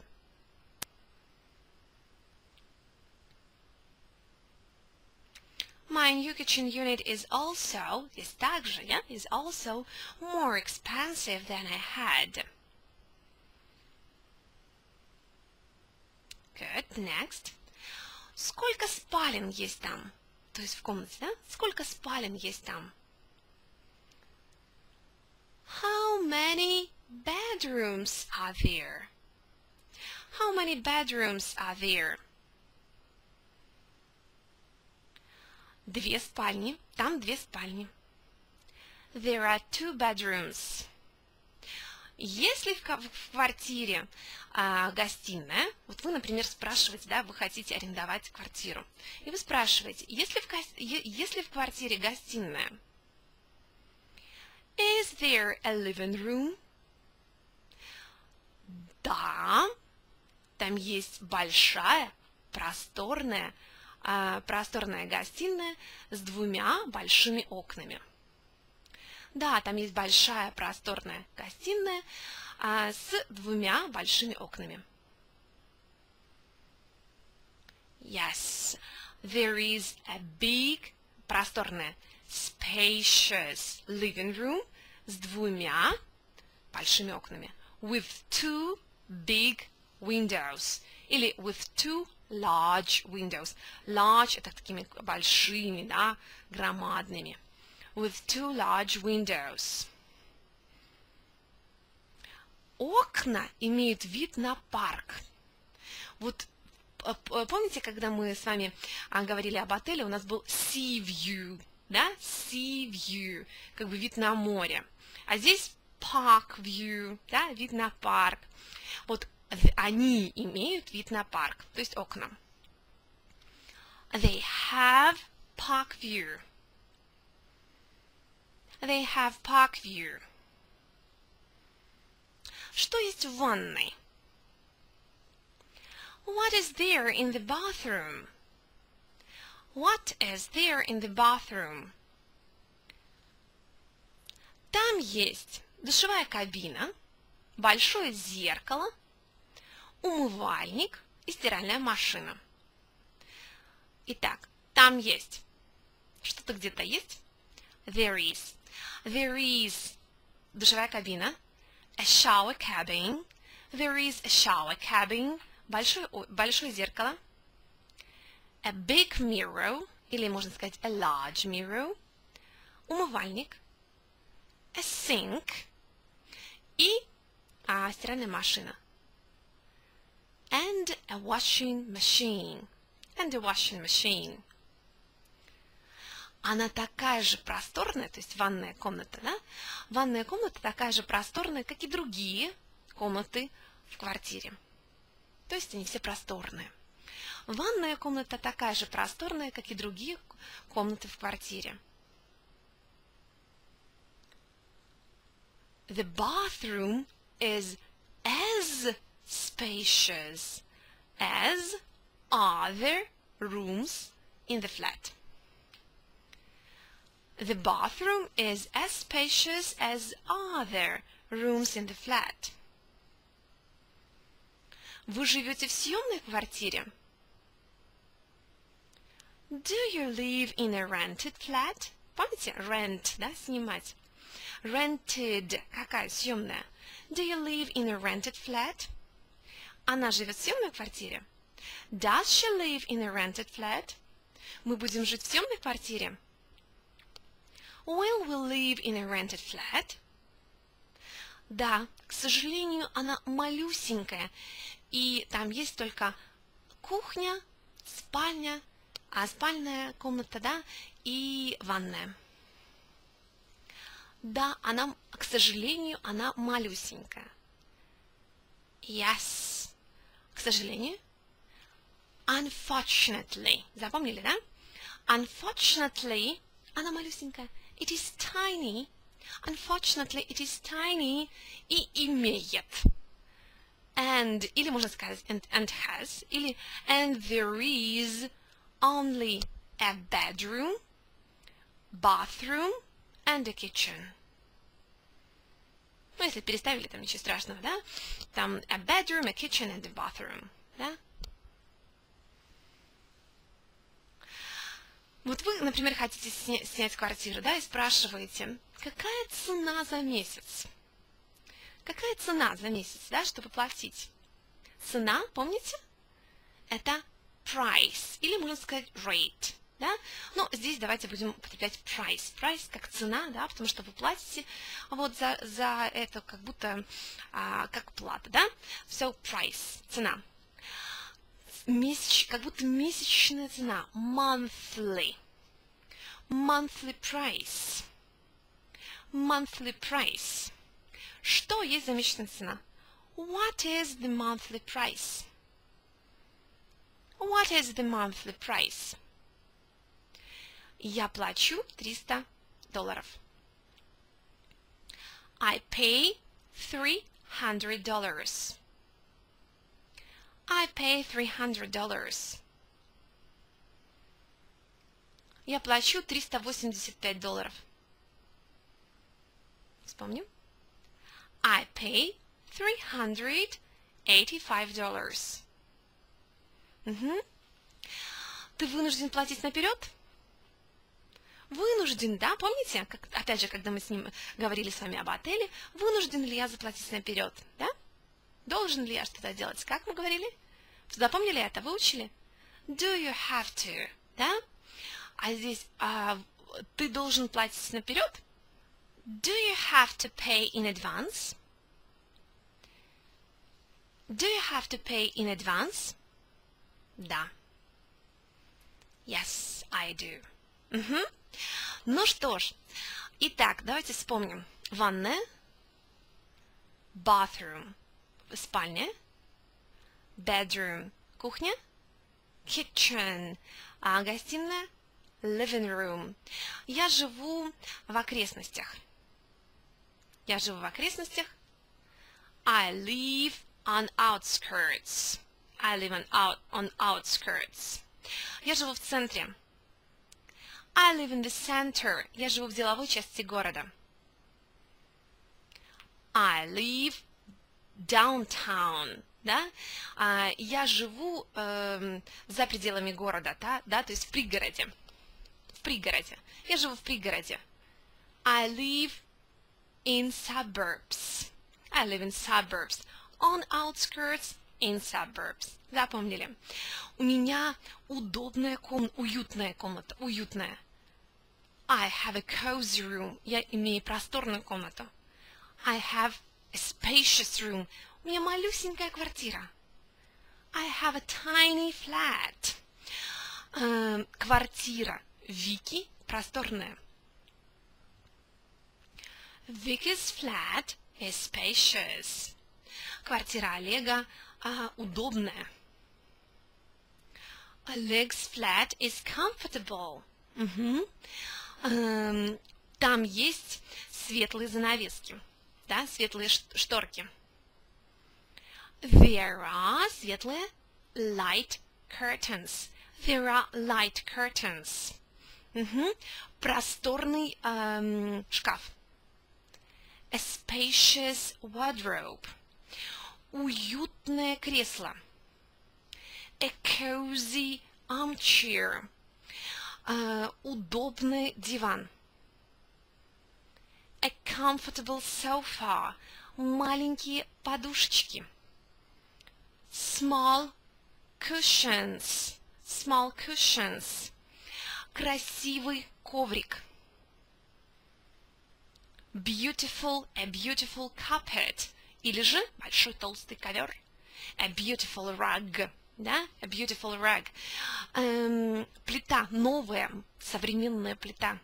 My new kitchen unit is also, is также, yeah, is also more expensive than I had. Good, next. Сколько спален есть там? то есть в комнате, да? Сколько спален есть там? How many bedrooms are there? How many bedrooms are there? Две спальни. Там две спальни. There are two bedrooms. Если в квартире а, гостиная, вот вы, например, спрашиваете, да, вы хотите арендовать квартиру, и вы спрашиваете, если в, если в квартире гостиная, is there a living room? Да, там есть большая, просторная, а, просторная гостиная с двумя большими окнами. Да, там есть большая просторная гостиная а, с двумя большими окнами. Yes, there is a big, просторная, spacious living room с двумя большими окнами. With two big windows. Или with two large windows. Large – это такими большими, да, громадными. With two large windows. Окна имеют вид на парк. Вот помните, когда мы с вами а, говорили об отеле, у нас был sea view, да, sea view, как бы вид на море. А здесь park view, да, вид на парк. Вот они имеют вид на парк, то есть окна. They have park view. They have park view. Что есть в ванной? What is there in the bathroom? What is there in the bathroom? Там есть душевая кабина, большое зеркало, умывальник и стиральная машина. Итак, там есть. Что-то где-то есть? There is. There is душевая кабина, a shower cabin. There is a shower cabin. Большое, большое зеркало. A big mirror, или можно сказать a large mirror. Умывальник. A sink. И а, стиральная машина. And a washing machine. And a washing machine. Она такая же просторная, то есть ванная комната, да? Ванная комната такая же просторная, как и другие комнаты в квартире. То есть они все просторные. Ванная комната такая же просторная, как и другие комнаты в квартире. The bathroom is as spacious as other rooms in the flat. The bathroom is as spacious as other rooms in the flat. Вы живете в съемной квартире? Do you live in a rented flat? Помните, rent, да, снимать? Rented, какая съемная? Do you live in a rented flat? Она живет в съемной квартире? Does she live in a rented flat? Мы будем жить в съемной квартире? Will we live in a rented flat? Да, к сожалению, она малюсенькая, и там есть только кухня, спальня, а спальная комната, да, и ванная. Да, она, к сожалению, она малюсенькая. Yes. К сожалению. Unfortunately. Запомнили, да? Unfortunately, она малюсенькая. It is tiny. Unfortunately, it is tiny и имеет. And, или можно сказать and, and has, или and there is only a bedroom, bathroom and a kitchen. Ну, если переставили, там ничего страшного, да? Там a bedroom, a kitchen and a bathroom, да? Вот вы, например, хотите сня снять квартиру, да, и спрашиваете, какая цена за месяц? Какая цена за месяц, да, чтобы платить? Цена, помните? Это price, или можно сказать rate, да? Но здесь давайте будем употреблять price. Price как цена, да, потому что вы платите вот за, за это как будто а, как плата, да? So, price, цена месяч, как будто месячная цена. Monthly. Monthly price. Monthly price. Что есть за месячная цена? What is the monthly price? What is the monthly price? Я плачу 300 долларов. I pay $300 dollars. I pay $300. Я плачу 385 долларов. Вспомним. I pay $385 dollars. Угу. Ты вынужден платить наперед? Вынужден, да? Помните, как, опять же, когда мы с ним говорили с вами об отеле, вынужден ли я заплатить наперед, да? Должен ли я что-то делать? Как мы говорили? Запомнили это? Выучили? Do you have to? Да? А здесь а, ты должен платить наперед? Do you have to pay in advance? Do you have to pay in advance? Да. Yes, I do. Угу. Ну что ж, итак, давайте вспомним. Ванная, bathroom, спальня, bedroom, кухня, kitchen, а гостиная, living room. Я живу в окрестностях. Я живу в окрестностях. I live on outskirts. I live on, out, on outskirts. Я живу в центре. I live in the center. Я живу в деловой части города. I live downtown. Да? А, я живу э, за пределами города, да? да, то есть в пригороде. В пригороде. Я живу в пригороде. I live in suburbs. I live in suburbs. On outskirts, in suburbs. Запомнили? У меня удобная комната, уютная комната, уютная. I have a cozy room. Я имею просторную комнату. I have a spacious room. У меня малюсенькая квартира. I have a tiny flat. Эм, квартира Вики просторная. Vicky's flat is spacious. Квартира Олега а, удобная. Oleg's flat is comfortable. Угу. Эм, там есть светлые занавески, да, светлые шторки. There are светлые light curtains. There are light curtains. Угу. Просторный эм, шкаф. A spacious wardrobe. Уютное кресло. A cozy armchair. Uh, удобный диван. A comfortable sofa. Маленькие подушечки. Small cushions. Small cushions. Красивый коврик. Beautiful, a beautiful carpet. Или же большой толстый ковер. A beautiful rug да, a beautiful rug. Эм, плита, новая, современная плита.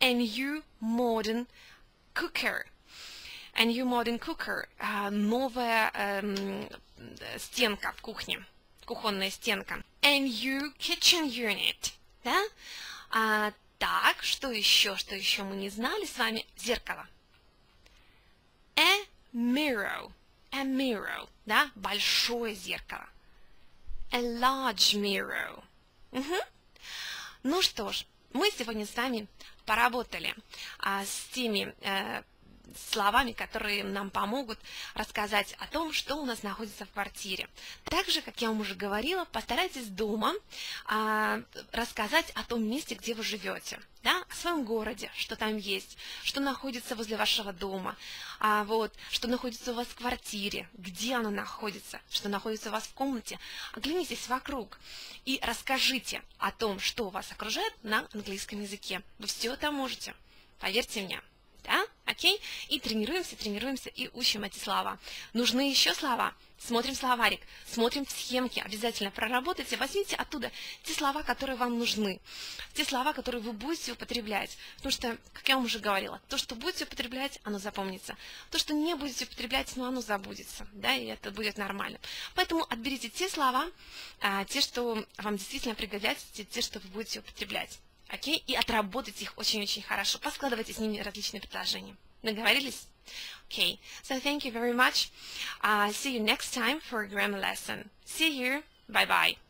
A new modern cooker. A new modern cooker. Э, новая эм, стенка в кухне, кухонная стенка. A new kitchen unit, да. А, так, что еще, что еще мы не знали с вами? Зеркало. A mirror. A mirror, да, большое зеркало a large mirror. Угу. Ну что ж, мы сегодня с вами поработали а, с теми а, словами, которые нам помогут рассказать о том, что у нас находится в квартире. Также, как я вам уже говорила, постарайтесь дома а, рассказать о том месте, где вы живете, да, о своем городе, что там есть, что находится возле вашего дома, а, вот, что находится у вас в квартире, где оно находится, что находится у вас в комнате. Оглянитесь вокруг и расскажите о том, что вас окружает на английском языке. Вы все это можете, поверьте мне да? Окей? И тренируемся, тренируемся и учим эти слова. Нужны еще слова? Смотрим словарик, смотрим схемки, обязательно проработайте, возьмите оттуда те слова, которые вам нужны, те слова, которые вы будете употреблять. Потому что, как я вам уже говорила, то, что будете употреблять, оно запомнится. То, что не будете употреблять, ну, оно забудется, да, и это будет нормально. Поэтому отберите те слова, а, те, что вам действительно пригодятся, те, те, что вы будете употреблять окей, и отработать их очень-очень хорошо. Поскладывайте с ними различные предложения. Договорились? Okay, so thank you very much. Uh, see you next time for a grammar lesson. See you. Bye-bye.